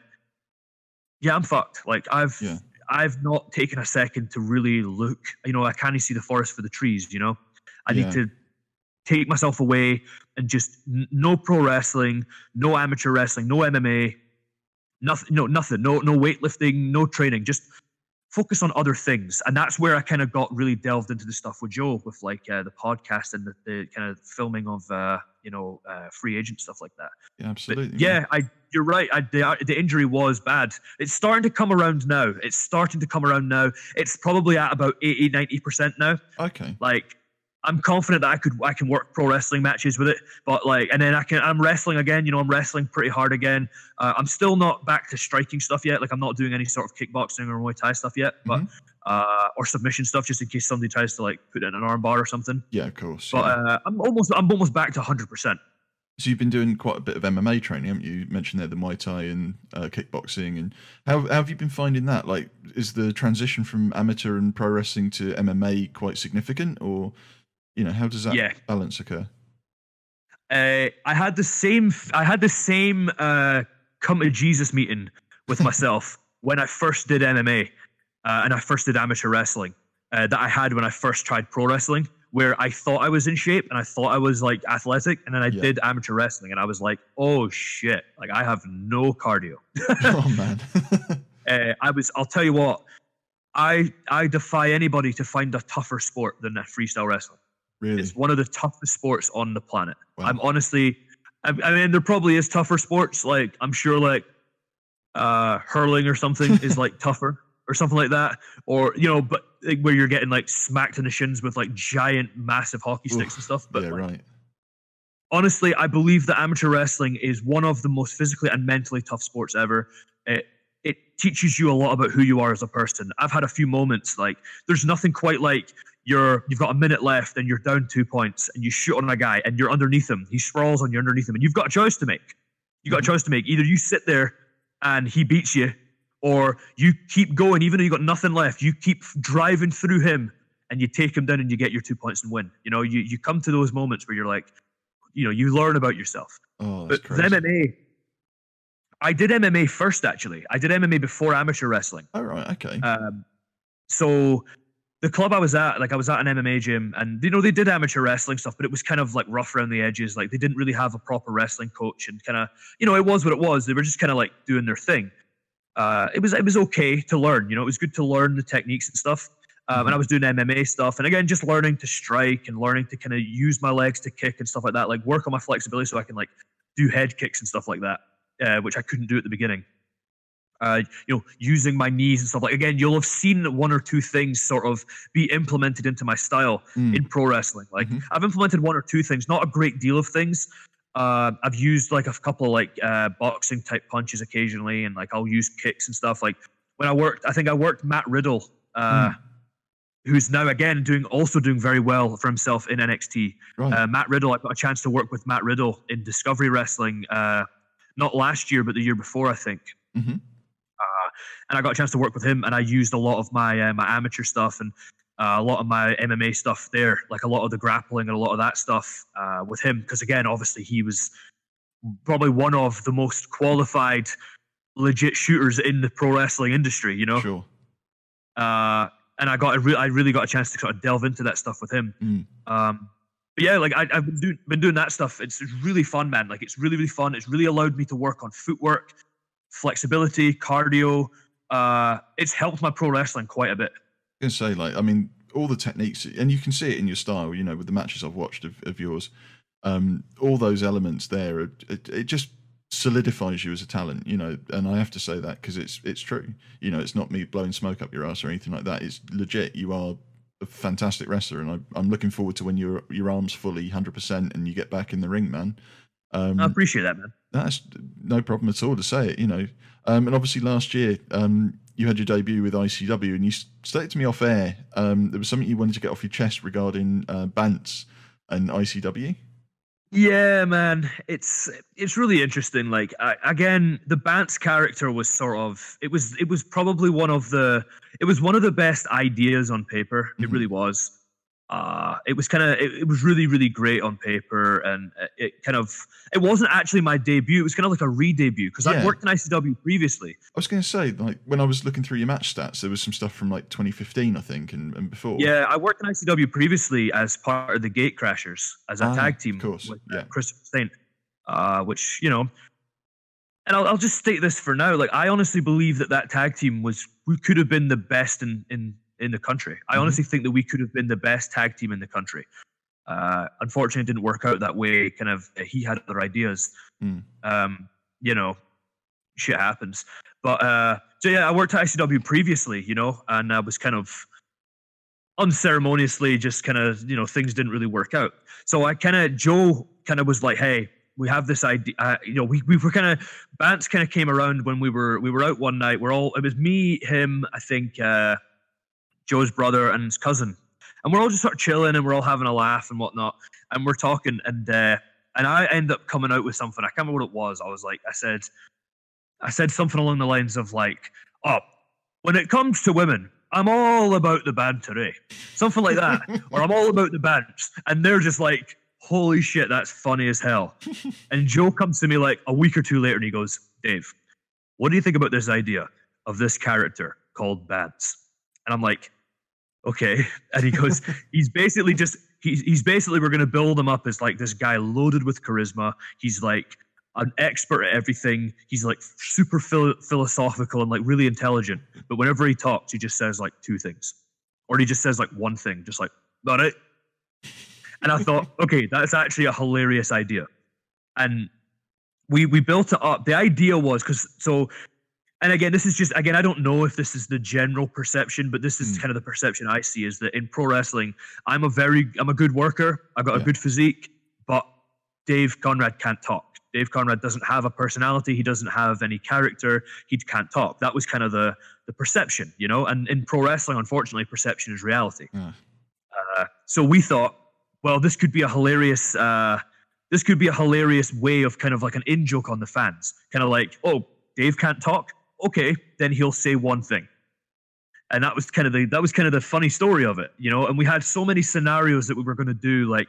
Yeah, I'm fucked. Like I've Yeah. I've not taken a second to really look, you know, I can't see the forest for the trees, you know. I Yeah. need to take myself away and just n- no pro wrestling, no amateur wrestling, no MMA, nothing, no nothing, no no weightlifting, no training, just focus on other things. And that's where I kind of got really delved into the stuff with Joe, with like uh, the podcast and the, the kind of filming of uh, you know uh, free agent stuff like that. yeah, absolutely. man. yeah, I you're right. I, the the injury was bad. It's starting to come around now. It's starting to come around now. It's probably at about 80 90 percent now Okay. like I'm confident that I could I can work pro wrestling matches with it, but like and then I can I'm wrestling again. You know, I'm wrestling pretty hard again. Uh, I'm still not back to striking stuff yet. Like I'm not doing any sort of kickboxing or Muay Thai stuff yet, but uh, or submission stuff just in case somebody tries to like put in an arm bar or something. Yeah, of course. But yeah. uh, I'm almost I'm almost back to 100. percent So you've been doing quite a bit of MMA training, haven't you? You mentioned there the Muay Thai and uh, kickboxing, and how, how have you been finding that? Like, is the transition from amateur and pro wrestling to MMA quite significant, or you know, how does that Yeah. balance occur? Uh, I had the same I had the same uh, come to Jesus meeting with myself *laughs* when I first did MMA uh, and I first did amateur wrestling uh, that I had when I first tried pro wrestling, where I thought I was in shape and I thought I was like athletic, and then I Yeah. did amateur wrestling and I was like, oh shit, like I have no cardio. *laughs* oh man, *laughs* Uh, I was I'll tell you what, I I defy anybody to find a tougher sport than freestyle wrestling. Really? It's one of the toughest sports on the planet. Wow. I'm honestly, I, I mean, there probably is tougher sports. Like I'm sure, like uh, hurling or something is like *laughs* tougher or something like that, or you know, but like, where you're getting like smacked in the shins with like giant, massive hockey sticks and stuff. But yeah, like, right. honestly, I believe that amateur wrestling is one of the most physically and mentally tough sports ever. It it teaches you a lot about who you are as a person. I've had a few moments like there's nothing quite like you're you've got a minute left and you're down two points and you shoot on a guy and you're underneath him. He sprawls on you underneath him and you've got a choice to make. You've got a choice to make. Either you sit there and he beats you, or you keep going even though you got nothing left. You keep driving through him and you take him down and you get your two points and win. You know, you you come to those moments where you're like, you know, you learn about yourself. Oh, that's But crazy. MMA, I did MMA first actually. I did MMA before amateur wrestling. oh, right. Okay. Um, so the club I was at, like I was at an MMA gym, and you know they did amateur wrestling stuff, but it was kind of like rough around the edges. Like they didn't really have a proper wrestling coach, and kind of you know it was what it was. They were just kind of like doing their thing. Uh, it was it was okay to learn. You know, it was good to learn the techniques and stuff. Um, and I was doing MMA stuff, and again, just learning to strike and learning to kind of use my legs to kick and stuff like that. Like work on my flexibility so I can like do head kicks and stuff like that, uh, which I couldn't do at the beginning. Uh, you know, using my knees and stuff. Like again, you'll have seen one or two things sort of be implemented into my style Mm. in pro wrestling. Like Mhm. I've implemented one or two things, not a great deal of things. Uh, I've used like a couple of like uh, boxing type punches occasionally, and like I'll use kicks and stuff. Like when I worked, I think I worked Matt Riddle, uh, Mm. who's now again doing also doing very well for himself in NXT. Right. Uh, Matt Riddle, I got a chance to work with Matt Riddle in Discovery Wrestling, uh, not last year, but the year before, I think. Mhm. And I got a chance to work with him, and I used a lot of my uh, my amateur stuff and uh, a lot of my MMA stuff there, like a lot of the grappling and a lot of that stuff uh, with him, because again, obviously, he was probably one of the most qualified, legit shooters in the pro wrestling industry. You know, Sure. uh, and I got a re- I really got a chance to sort of delve into that stuff with him. Mm. Um, but yeah, like I, I've been doing been doing that stuff. It's, it's really fun, man. Like it's really really fun. It's really allowed me to work on footwork, flexibility, cardio. Uh, it's helped my pro wrestling quite a bit. I gonna say, like, I mean, all the techniques, and you can see it in your style. You know, with the matches I've watched of, of yours, um, all those elements there, are- it, it just solidifies you as a talent. You know, and I have to say that because it's it's true. You know, it's not me blowing smoke up your ass or anything like that. It's legit. You are a fantastic wrestler, and I, I'm looking forward to when your your arms fully 100 percent and you get back in the ring, man. Um, I appreciate that, man. that's no problem at all to say it, you know. Um, and obviously, last year um, you had your debut with ICW, and you stated to me off air um, there was something you wanted to get off your chest regarding uh, Bants and ICW. Yeah, man, it's it's really interesting. Like I, again, the Bants character was sort of it was it was probably one of the it was one of the best ideas on paper. It Mhm. really was. Uh, it was kind of it, it was really really great on paper, and it- it kind of it wasn't actually my debut. It was kind of like a re-debut because Yeah. I'd worked in ICW previously. I was going to say, like, when I was looking through your match stats, there was some stuff from like 2015, I think, and, and before. Yeah, I worked in ICW previously as part of the Gate Crashers as a Ah, tag team of course, with uh, yeah. Christopher Saint, uh, which you know. And I'll, I'll just state this for now. Like, I honestly believe that that tag team was we could have been the best in in in the country. I Mhm. honestly think that we could have been the best tag team in the country. Uh, unfortunately, it didn't work out that way. Kind of, he had other ideas. Mm. Um, you know, shit happens. But uh, so yeah, I worked at ICW previously, you know, and I was kind of unceremoniously just kind of you know things didn't really work out. So I kind of Joe kind of was like, hey. We have this idea, uh, you know. We, we were kind of Bants kind of came around when we were we were out one night. We're all it was me, him, I think, uh, Joe's brother and his cousin, and we're all just sort of chilling and we're all having a laugh and whatnot. And we're talking, and uh, and I end up coming out with something. I can't remember what it was. I was like, I said, I said something along the lines of like, "Oh, when it comes to women, I'm all about the banter, eh?" Something like that, *laughs* or I'm all about the bants, and they're just like, "Holy shit, that's funny as hell." *laughs* and Joe comes to me like a week or two later, and he goes, "Dave, what do you think about this idea of this character called Bants?" And I'm like, "Okay," *laughs* and he goes, *laughs* "He's basically just." He's, he's basically we're going to build him up as like this guy loaded with charisma. He's like an expert at everything. He's like super phil- philosophical and like really intelligent. But whenever he talks, he just says like two things, or he just says like one thing, just like got it. And I thought, *laughs* okay, that's actually a hilarious idea. And we we built it up. The idea was because so, and again, this is just again, I don't know if this is the general perception, but this is Mm. kind of the perception I see is that in pro wrestling, I'm a very I'm a good worker. I've got a good physique, but Dave Conrad can't talk. Dave Conrad doesn't have a personality. He doesn't have any character. He can't talk. That was kind of the the perception, you know. And in pro wrestling, unfortunately, perception is reality. Ah. Uh, so we thought, well, this could be a hilarious. Uh, this could be a hilarious way of kind of like an in joke on the fans. Kind of like, oh, Dave can't talk. Okay, then he'll say one thing. And that was kind of the that was kind of the funny story of it, you know. And we had so many scenarios that we were going to do, like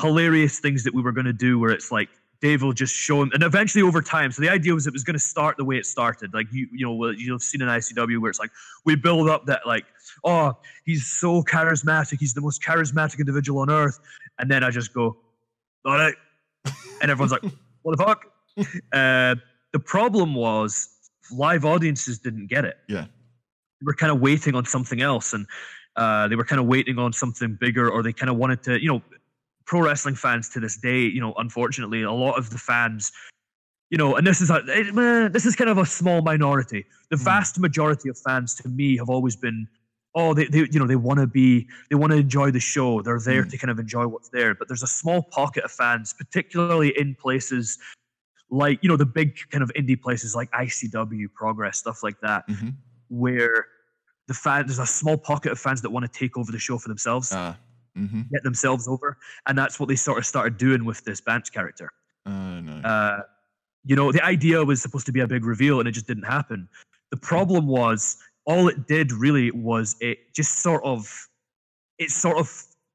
hilarious things that we were going to do, where it's like Dave will just show him, and eventually over time. So the idea was it was going to start the way it started, like you you know you've seen an ICW where it's like we build up that like oh he's so charismatic, he's the most charismatic individual on earth, and then I just go all right, and everyone's like *laughs* what the fuck. Uh, the problem was live audiences didn't get it. Yeah. They were kind of waiting on something else, and uh, they were kind of waiting on something bigger, or they kind of wanted to, you know, pro wrestling fans to this day, you know, unfortunately, a lot of the fans, you know, and this is a it, this is kind of a small minority. The Mm. vast majority of fans, to me, have always been, oh, they, they you know, they want to be, they want to enjoy the show. They're there Mm. to kind of enjoy what's there. But there's a small pocket of fans, particularly in places like you know the big kind of indie places like ICW, Progress, stuff like that, hmm where the fan there's a small pocket of fans that want to take over the show for themselves, Ah. hmm get themselves over, and that's what they sort of started doing with this Bants character. Oh no. Uh, you know, the idea was supposed to be a big reveal, and it just didn't happen. The problem was all it did really was it just sort of it sort of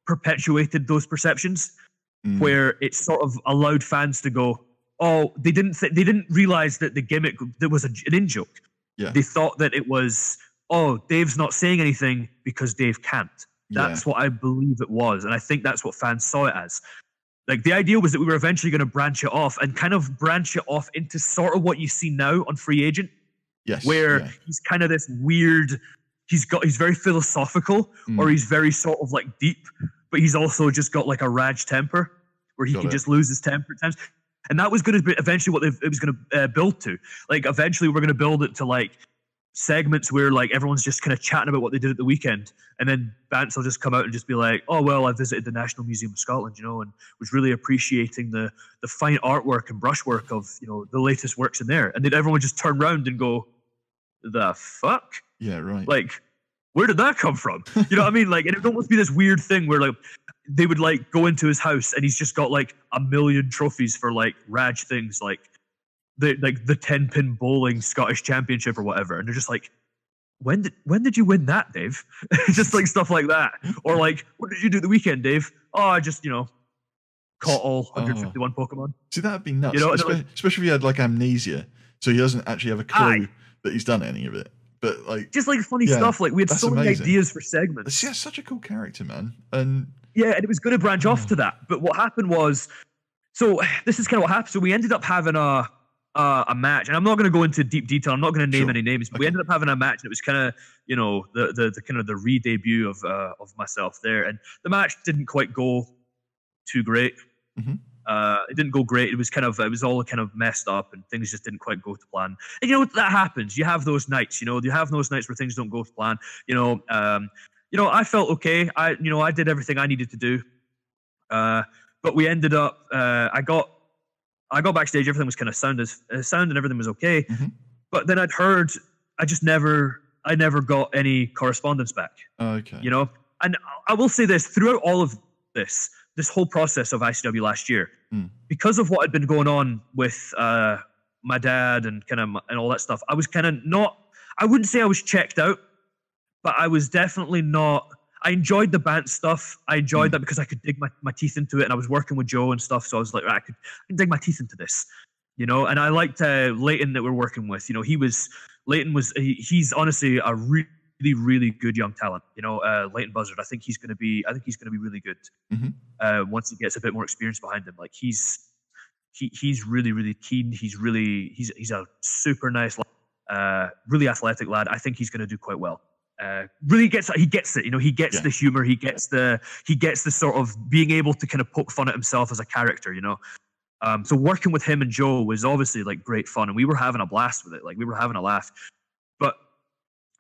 perpetuated those perceptions Mm. where it sort of allowed fans to go, oh, they didn't th- they didn't realize that the gimmick there was a, an in joke. Yeah. They thought that it was, oh, Dave's not saying anything because Dave can't. Yeah. That's what I believe it was, and I think that's what fans saw it as. Like the idea was that we were eventually going to branch it off and kind of branch it off into sort of what you see now on Free Agent, yes. where yeah. he's kind of this weird. He's got he's very philosophical, or Mm. he's very sort of like deep, but he's also just got like a rage temper where he Got can it. just lose his temper at times. And that was going to be eventually what it was going to uh, build to. Like eventually we're going to build it to like segments where like everyone's just kind of chatting about what they did at the weekend, and then Bants will just come out and just be like, "Oh well, I visited the National Museum of Scotland, you know, and was really appreciating the the fine artwork and brushwork of you know the latest works in there." And then everyone just turn around and go, "The fuck." yeah. Right. like where did that come from? You know what i mean? Like and it would almost be this weird thing where like they would like go into his house and he's just got like a million trophies for like raj things like the like the 10 pin bowling scottish championship or whatever. And they're just like when did when did you win that dave? *laughs* Just like stuff like that. Or like what did you do the weekend dave? Oh i just you know caught all 151 pokemon. See, that'd be nuts. You know, espe- like- especially if he had like amnesia, so he doesn't actually have a clue Aye. that he's done any of it. But like, just like funny Yeah, stuff like we had so many amazing. ideas for segments it's, yeah, such a cool character, man. And Yeah, and it was going to branch off to that. But what happened was, so *sighs* this is kind of what happened. So we ended up having a a, a match, and I'm not going to go into deep detail. I'm not going to name Sure. any names, but we ended up having a match, and it was kind of you know the the, the kind of the re-debut of uh, of myself there, and the match didn't quite go too great. Mhm. Uh, it didn't go great. It was kind of it was all kind of messed up, and things just didn't quite go to plan. And you know that happens. You have those nights. You know you have those nights where things don't go to plan. You know, um, you know I felt okay. I you know I did everything I needed to do. Uh, but we ended up. Uh, I got I got backstage. Everything was kind of sound as uh, sound, and everything was okay. Mhm. But then I'd heard. I just never. I never got any correspondence back okay, you know and i will say this throughout all of this this whole process of icw last year Mm. because of what had been going on with uh my dad and kind of and all that stuff i was kind of not i wouldn't say i was checked out but i was definitely not i enjoyed the band stuff i enjoyed Mm. that because i could dig my, my teeth into it and i was working with joe and stuff so i was like right, i could, I can dig my teeth into this you know and i liked uh leighton that we're working with you know he was leighton was he, he's honestly a really really, really good young talent. You know, uh, Leighton Buzzard. I think he's going to be. I think he's going to be really good Mhm. uh, once he gets a bit more experience behind him. Like he's he, he's really really keen. He's really he's he's a super nice, uh, really athletic lad. I think he's going to do quite well. Uh, really gets he gets it. You know, he gets Yeah. the humor. He gets the he gets the sort of being able to kind of poke fun at himself as a character. You know. Um, so working with him and Joe was obviously like great fun, and we were having a blast with it. Like we were having a laugh,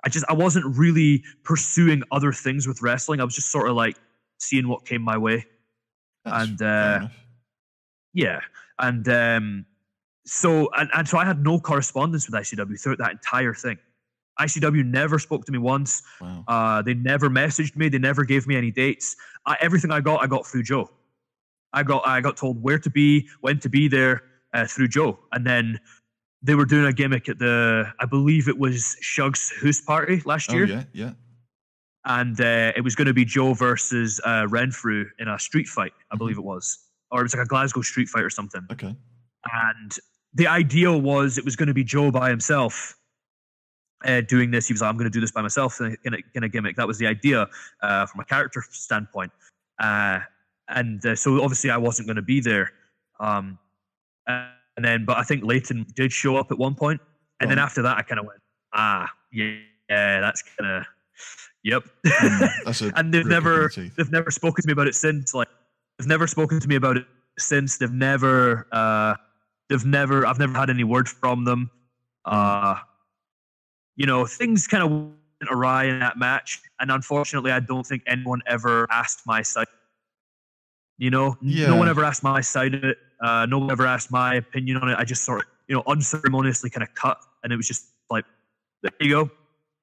I just I wasn't really pursuing other things with wrestling. I was just sort of like seeing what came my way. That's and, uh. Yeah, and um, so and, and so I had no correspondence with ICW throughout that entire thing. ICW never spoke to me once. wow. Uh, they never messaged me. They never gave me any dates. I, everything I got, I got through Joe. I got I got told where to be, when to be there uh, through Joe, and then they were doing a gimmick at the I believe it was Shug's Hoose Party last oh year, yeah, yeah. and uh, it was going to be Joe versus uh, Renfrew in a street fight, I Mhm. believe it was, or it was like a Glasgow street fight or something. Okay. And the idea was it was going to be Joe by himself uh, doing this. He was like, I'm going to do this by myself in a, in a gimmick. That was the idea uh, from a character standpoint. Uh, and uh, so obviously I wasn't going to be there. Um, and then, but I think Leighton did show up at one point. And then after that, I kind of went, ah, yeah, yeah that's kind of, yep. Mm, *laughs* a and they've real kick in the never they've never spoken to me about it since. Like they've never spoken to me about it since. They've never uh they've never I've never had any word from them. Uh, you know, things kind of went awry in that match, and unfortunately, I don't think anyone ever asked my side. You know, Yeah. no one ever asked my side of it. Uh, no one ever asked my opinion on it. I just sort of, you know, unceremoniously kind of cut, and it was just like, there you go,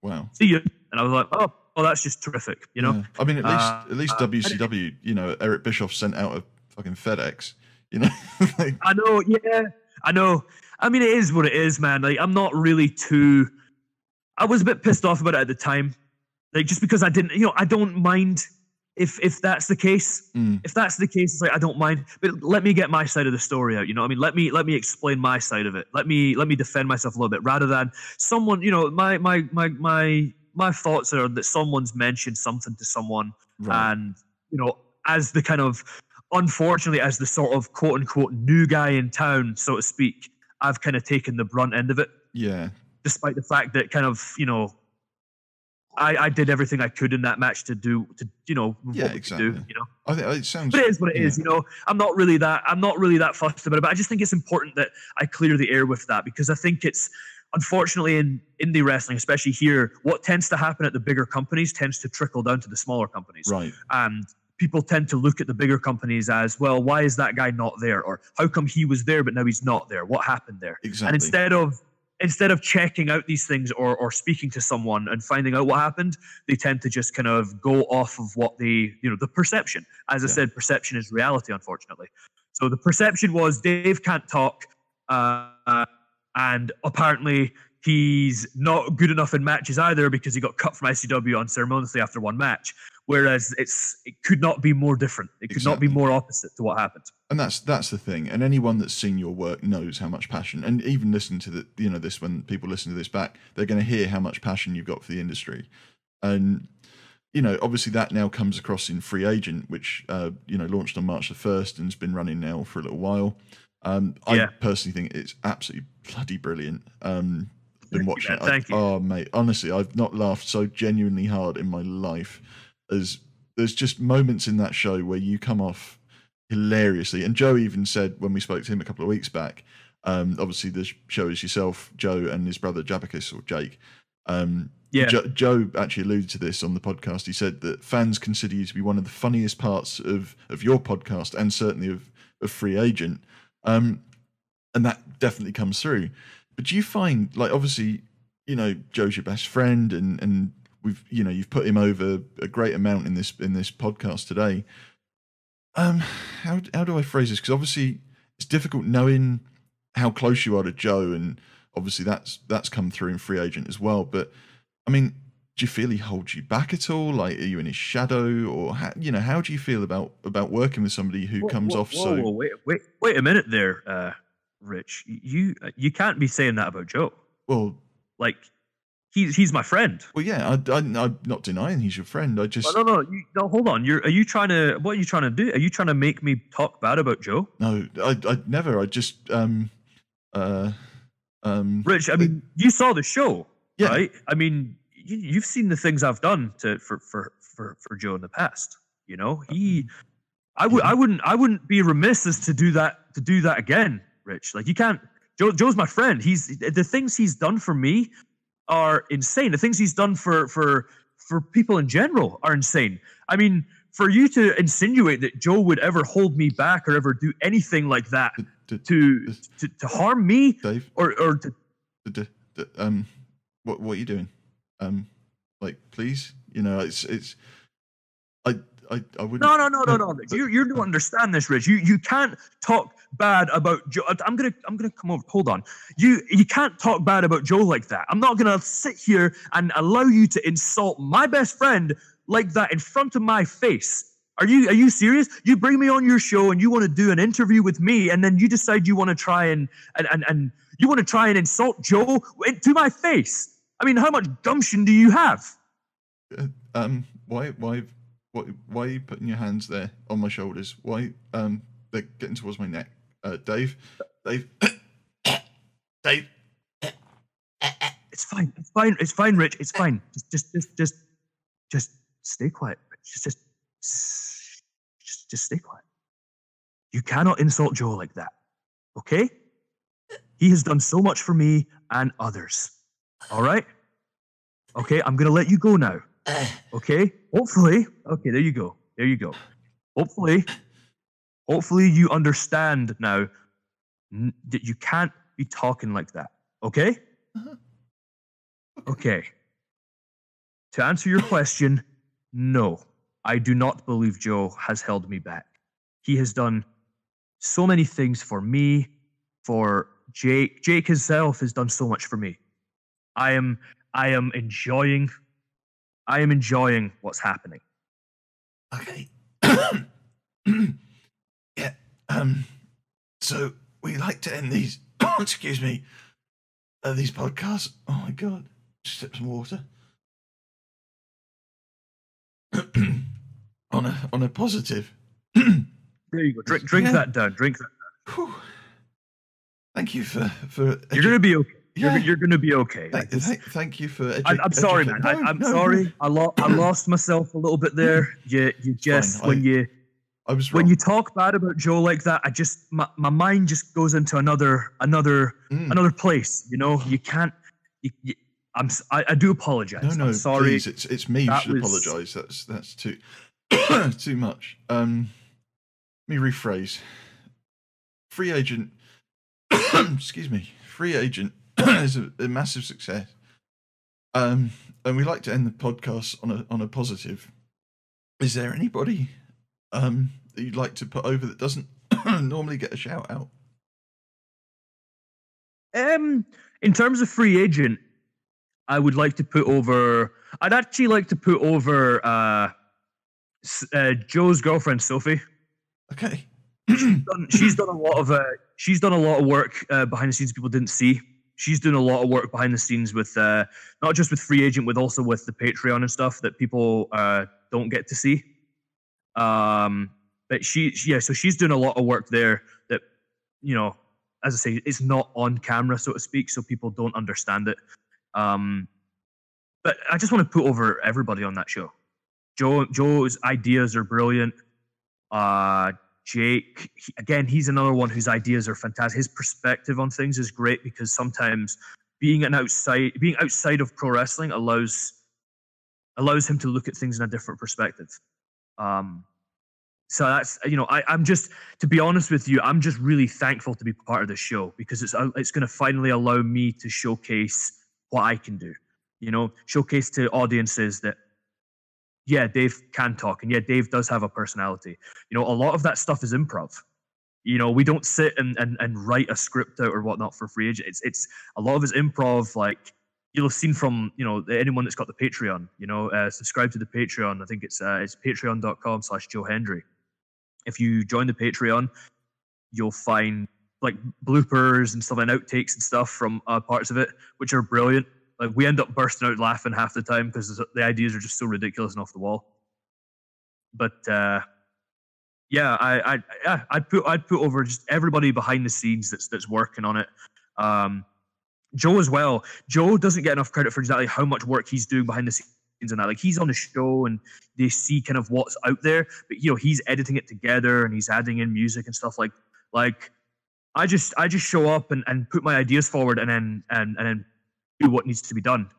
Wow. see you. And I was like, oh, well, that's just terrific. You know, Yeah. I mean, at least Uh, at least uh, WCW, you know, Eric Bischoff sent out a fucking FedEx. You know, *laughs* Like, I know, yeah, I know. I mean, it is what it is, man. Like, I'm not really too. I was a bit pissed off about it at the time, like just because I didn't, you know, I don't mind if if that's the case. mm, If that's the case, it's like I don't mind, but let me get my side of the story out. You know, what I mean, let me let me explain my side of it. Let me let me defend myself a little bit, rather than someone. You know, my my my my my thoughts are that someone's mentioned something to someone right. and you know as the kind of unfortunately as the sort of quote unquote new guy in town so to speak i've kind of taken the brunt end of it yeah. despite the fact that kind of you know i i did everything i could in that match to do to you know Yeah, what could do exactly. you know I think it sounds. but it is what it is, yeah. you know. I'm not really that I'm not really that fussed about it, but I just think it's important that I clear the air with that because I think it's unfortunately in indie wrestling, especially here, what tends to happen at the bigger companies tends to trickle down to the smaller companies. Right. And people tend to look at the bigger companies as, well, why is that guy not there? Or how come he was there but now he's not there? What happened there? Exactly. And instead of instead of checking out these things or or speaking to someone and finding out what happened, they tend to just kind of go off of what they, you know, the perception. As I Yeah. said, perception is reality, unfortunately. So the perception was Dave can't talk, uh, and apparently he's not good enough in matches either because he got cut from ICW unceremoniously after one match. Whereas it's it could not be more different. It could not be more opposite to what happened. and that's that's the thing and anyone that's seen your work knows how much passion and even listen to the you know this when people listen to this back they're going to hear how much passion you've got for the industry and you know obviously that now comes across in free agent which uh, you know launched on march the 1st and has been running now for a little while um, i Yeah. personally think it's absolutely bloody brilliant um, been watching Yeah, it I- thank you. oh mate honestly i've not laughed so genuinely hard in my life as there's just moments in that show where you come off hilariously. And Joe even said when we spoke to him a couple of weeks back, um, obviously the show is yourself, Joe, and his brother Jabacus or Jake. Um, Yeah. Jo- Joe actually alluded to this on the podcast. He said that fans consider you to be one of the funniest parts of of your podcast and certainly of of Free Agent, um, and that definitely comes through. But do you find like obviously, you know, Joe's your best friend, and and we've you know you've put him over a great amount in this in this podcast today. Um, how how do I phrase this? Because obviously it's difficult knowing how close you are to Joe, and obviously that's that's come through in free agent as well. But I mean, do you feel he holds you back at all? Like, are you in his shadow, or how, you know, how do you feel about about working with somebody who Whoa, comes whoa, off whoa, so? wait, wait, wait a minute there, uh, Rich. You you can't be saying that about Joe. Well, Like he's he's my friend. well, yeah, I, I, I'm not denying he's your friend. I just Oh, no, no, you, no. Hold on. You're are you trying to? What are you trying to do? Are you trying to make me talk bad about Joe? no, I, I never. I just um, uh, um, Rich, I mean, you saw the show, Yeah. right? I mean, you, you've seen the things I've done to for for for for Joe in the past. You know, he, I would, I wouldn't, I wouldn't be remiss as to do that to do that again, Rich. Like you can't. Joe, Joe's my friend. He's the things he's done for me are insane. The things he's done for for for people in general are insane. I mean, for you to insinuate that Joe would ever hold me back or ever do anything like that d- to to, to harm me Dave, or or to um, what what are you doing? Um, like, please, you know, it's it's. I I wouldn't. No, no, no, no, no. *laughs* You you don't understand this, Rich. You you can't talk bad about Joe. I'm gonna I'm gonna come over. Hold on. You you can't talk bad about Joe like that. I'm not gonna sit here and allow you to insult my best friend like that in front of my face. Are you are you serious? You bring me on your show and you want to do an interview with me, and then you decide you want to try and and and, and you want to try and insult Joe to my face. I mean, how much gumption do you have? Uh, um, why why why why are you putting your hands there on my shoulders? Why um they're getting towards my neck? Uh, Dave, Dave, *coughs* Dave. It's fine. It's fine. It's fine, Rich. It's fine. Just, just, just, just, just stay quiet. Just, just, just, just stay quiet. You cannot insult Joe like that. Okay? He has done so much for me and others. All right? Okay, I'm going to let you go now. Okay? Hopefully. Okay, there you go. There you go. Hopefully, hopefully you understand now that you can't be talking like that. Okay? Uh-huh. Okay. To answer your question, no, I do not believe Joe has held me back. He has done so many things for me, for Jake. Jake himself has done so much for me. I am I am enjoying I am enjoying what's happening. Okay. *coughs* yeah. Um. So we like to end these. *coughs* excuse me. Uh, these podcasts. Oh my god. Just sip some water. *coughs* on a on a positive. There you go. Drink drink Yeah. that down. Drink that. Whew. Thank you for for. You're gonna be okay. You're, Yeah. you're gonna be okay. Thank, Like, thank, you for. Edu- I, I'm sorry, man. No, I, I'm no, no. sorry. I, lo- I lost myself a little bit there. You, you just fine. when I- you I was when you talk bad about Joe like that, I just my, my mind just goes into another another Mm. another place. You know, you can't. You, you, I'm I, I do apologize. No, no, I'm sorry. please. It's it's me who That should was- apologise. That's that's too *coughs* too much. Um, let me rephrase. Free agent. *coughs* excuse me. Free agent *coughs* is a, a massive success. Um, and we like to end the podcast on a on a positive. Is there anybody um that you'd like to put over that doesn't *coughs* normally get a shout out? Um, in terms of free agent, I would like to put over. I'd actually like to put over uh, uh Joe's girlfriend Sophie. Okay. done, she's done a lot of uh, she's done a lot of work uh, behind the scenes people didn't see. She's doing a lot of work behind the scenes with uh, not just with free agent, but also with the Patreon and stuff that people uh, don't get to see. Um, but she, yeah, so she's doing a lot of work there that you know, as I say, it's not on camera, so to speak, so people don't understand it. Um, but I just want to put over everybody on that show. Joe, Joe's ideas are brilliant. Uh, Jake, he- again, he's another one whose ideas are fantastic. His perspective on things is great because sometimes being an outside, being outside of pro wrestling allows allows him to look at things in a different perspective. Um, so that's you know, I, I'm just to be honest with you, I'm just really thankful to be part of this show because it's uh, it's going to finally allow me to showcase what I can do. You know, showcase to audiences that yeah, Dave can talk, and yeah, Dave does have a personality. You know, a lot of that stuff is improv. You know, we don't sit and, and, and write a script out or whatnot for free agent. It's it's a lot of it's improv. Like you'll have seen from you know anyone that's got the Patreon. You know, uh, subscribe to the Patreon. I think it's uh, it's Patreon.com/slash Joe Hendry. If you join the Patreon, you'll find like bloopers and stuff and outtakes and stuff from uh, parts of it, which are brilliant. Like we end up bursting out laughing half the time because the ideas are just so ridiculous and off the wall. But uh, yeah, I, I, I'd put, I'd put over just everybody behind the scenes that's that's working on it. Um, Joe as well. Joe doesn't get enough credit for exactly how much work he's doing behind the scenes and that. Like he's on the show and they see kind of what's out there, but you know he's editing it together and he's adding in music and stuff like like. I just I just show up and, and put my ideas forward and then and and then what needs to be done.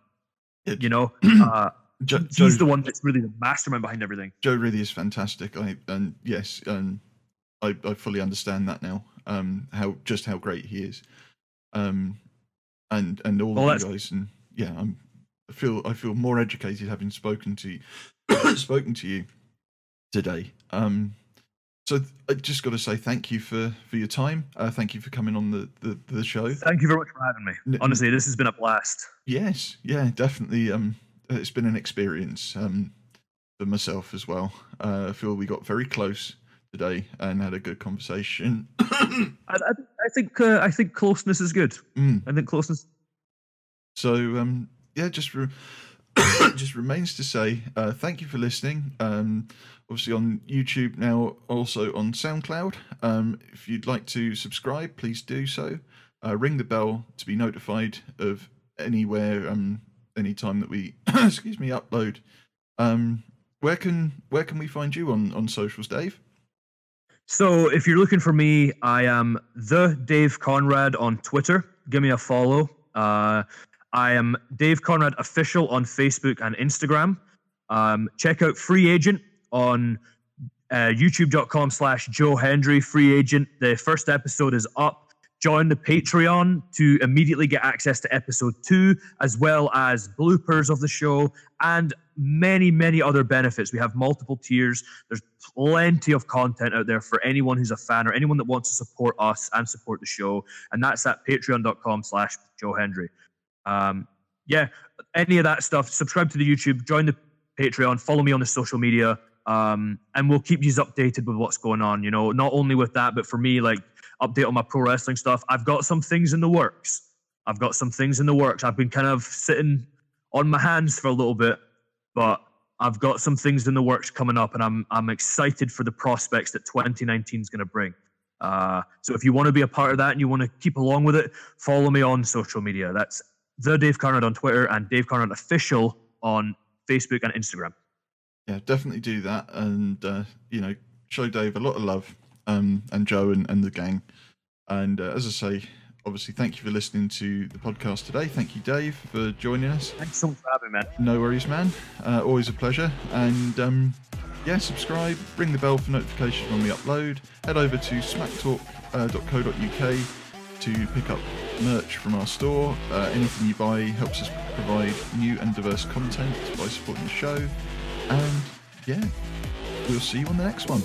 It- You know, *clears throat* uh, Jo- he's Joe- the one that's really the mastermind behind everything. Joe really is fantastic. I and yes, and I I fully understand that now. Um, how just how great he is. Um, and and all Well, of you guys and yeah, I'm I feel I feel more educated having spoken to you, *coughs* spoken to you today. Um, so I just got to say thank you for for your time. Uh, thank you for coming on the the, the show. Thank you very much for having me. Honestly, this has been a blast. Yes, yeah, definitely. Um, it's been an experience um, for myself as well. Uh, I feel we got very close today and had a good conversation. *coughs* I, I, I think uh, I think closeness is good. Mm, I think closeness. So um, yeah, just re- *coughs* just remains to say uh, thank you for listening. Um, obviously on YouTube now, also on SoundCloud. Um, if you'd like to subscribe, please do so. Uh, ring the bell to be notified of anywhere, um, anytime that we *coughs* excuse me upload. Um, where can where can we find you on on socials, Dave? So if you're looking for me, I am the Dave Conrad on Twitter. Give me a follow. Uh, I am Dave Conrad official on Facebook and Instagram. Um, check out Free Agent on uh, youtube.com slash Joe Hendry, free agent. The first episode is up. Join the Patreon to immediately get access to episode two, as well as bloopers of the show and many, many other benefits. We have multiple tiers. There's plenty of content out there for anyone who's a fan or anyone that wants to support us and support the show. And that's at patreon.com slash Joe Hendry. Um, yeah, any of that stuff, subscribe to the YouTube, join the Patreon, follow me on the social media, um, and we'll keep you updated with what's going on. You know, not only with that, but for me, like update on my pro wrestling stuff. I've got some things in the works. I've got some things in the works. I've been kind of sitting on my hands for a little bit, but I've got some things in the works coming up, and I'm I'm excited for the prospects that 2019 is going to bring. Uh, so if you want to be a part of that and you want to keep along with it, follow me on social media. That's the Dave Conrad on Twitter and Dave Conrad official on Facebook and Instagram. Yeah, definitely do that, and uh, you know, show Dave a lot of love, um, and Joe and, and the gang. And uh, as I say, obviously, thank you for listening to the podcast today. Thank you, Dave, for joining us. Thanks so much for having me, man. No worries, man. Uh, always a pleasure. And um, yeah, subscribe, ring the bell for notifications when we upload. Head over to smacktalk.co.uk to pick up merch from our store. Uh, anything you buy helps us provide new and diverse content by supporting the show. And yeah, we'll see you on the next one.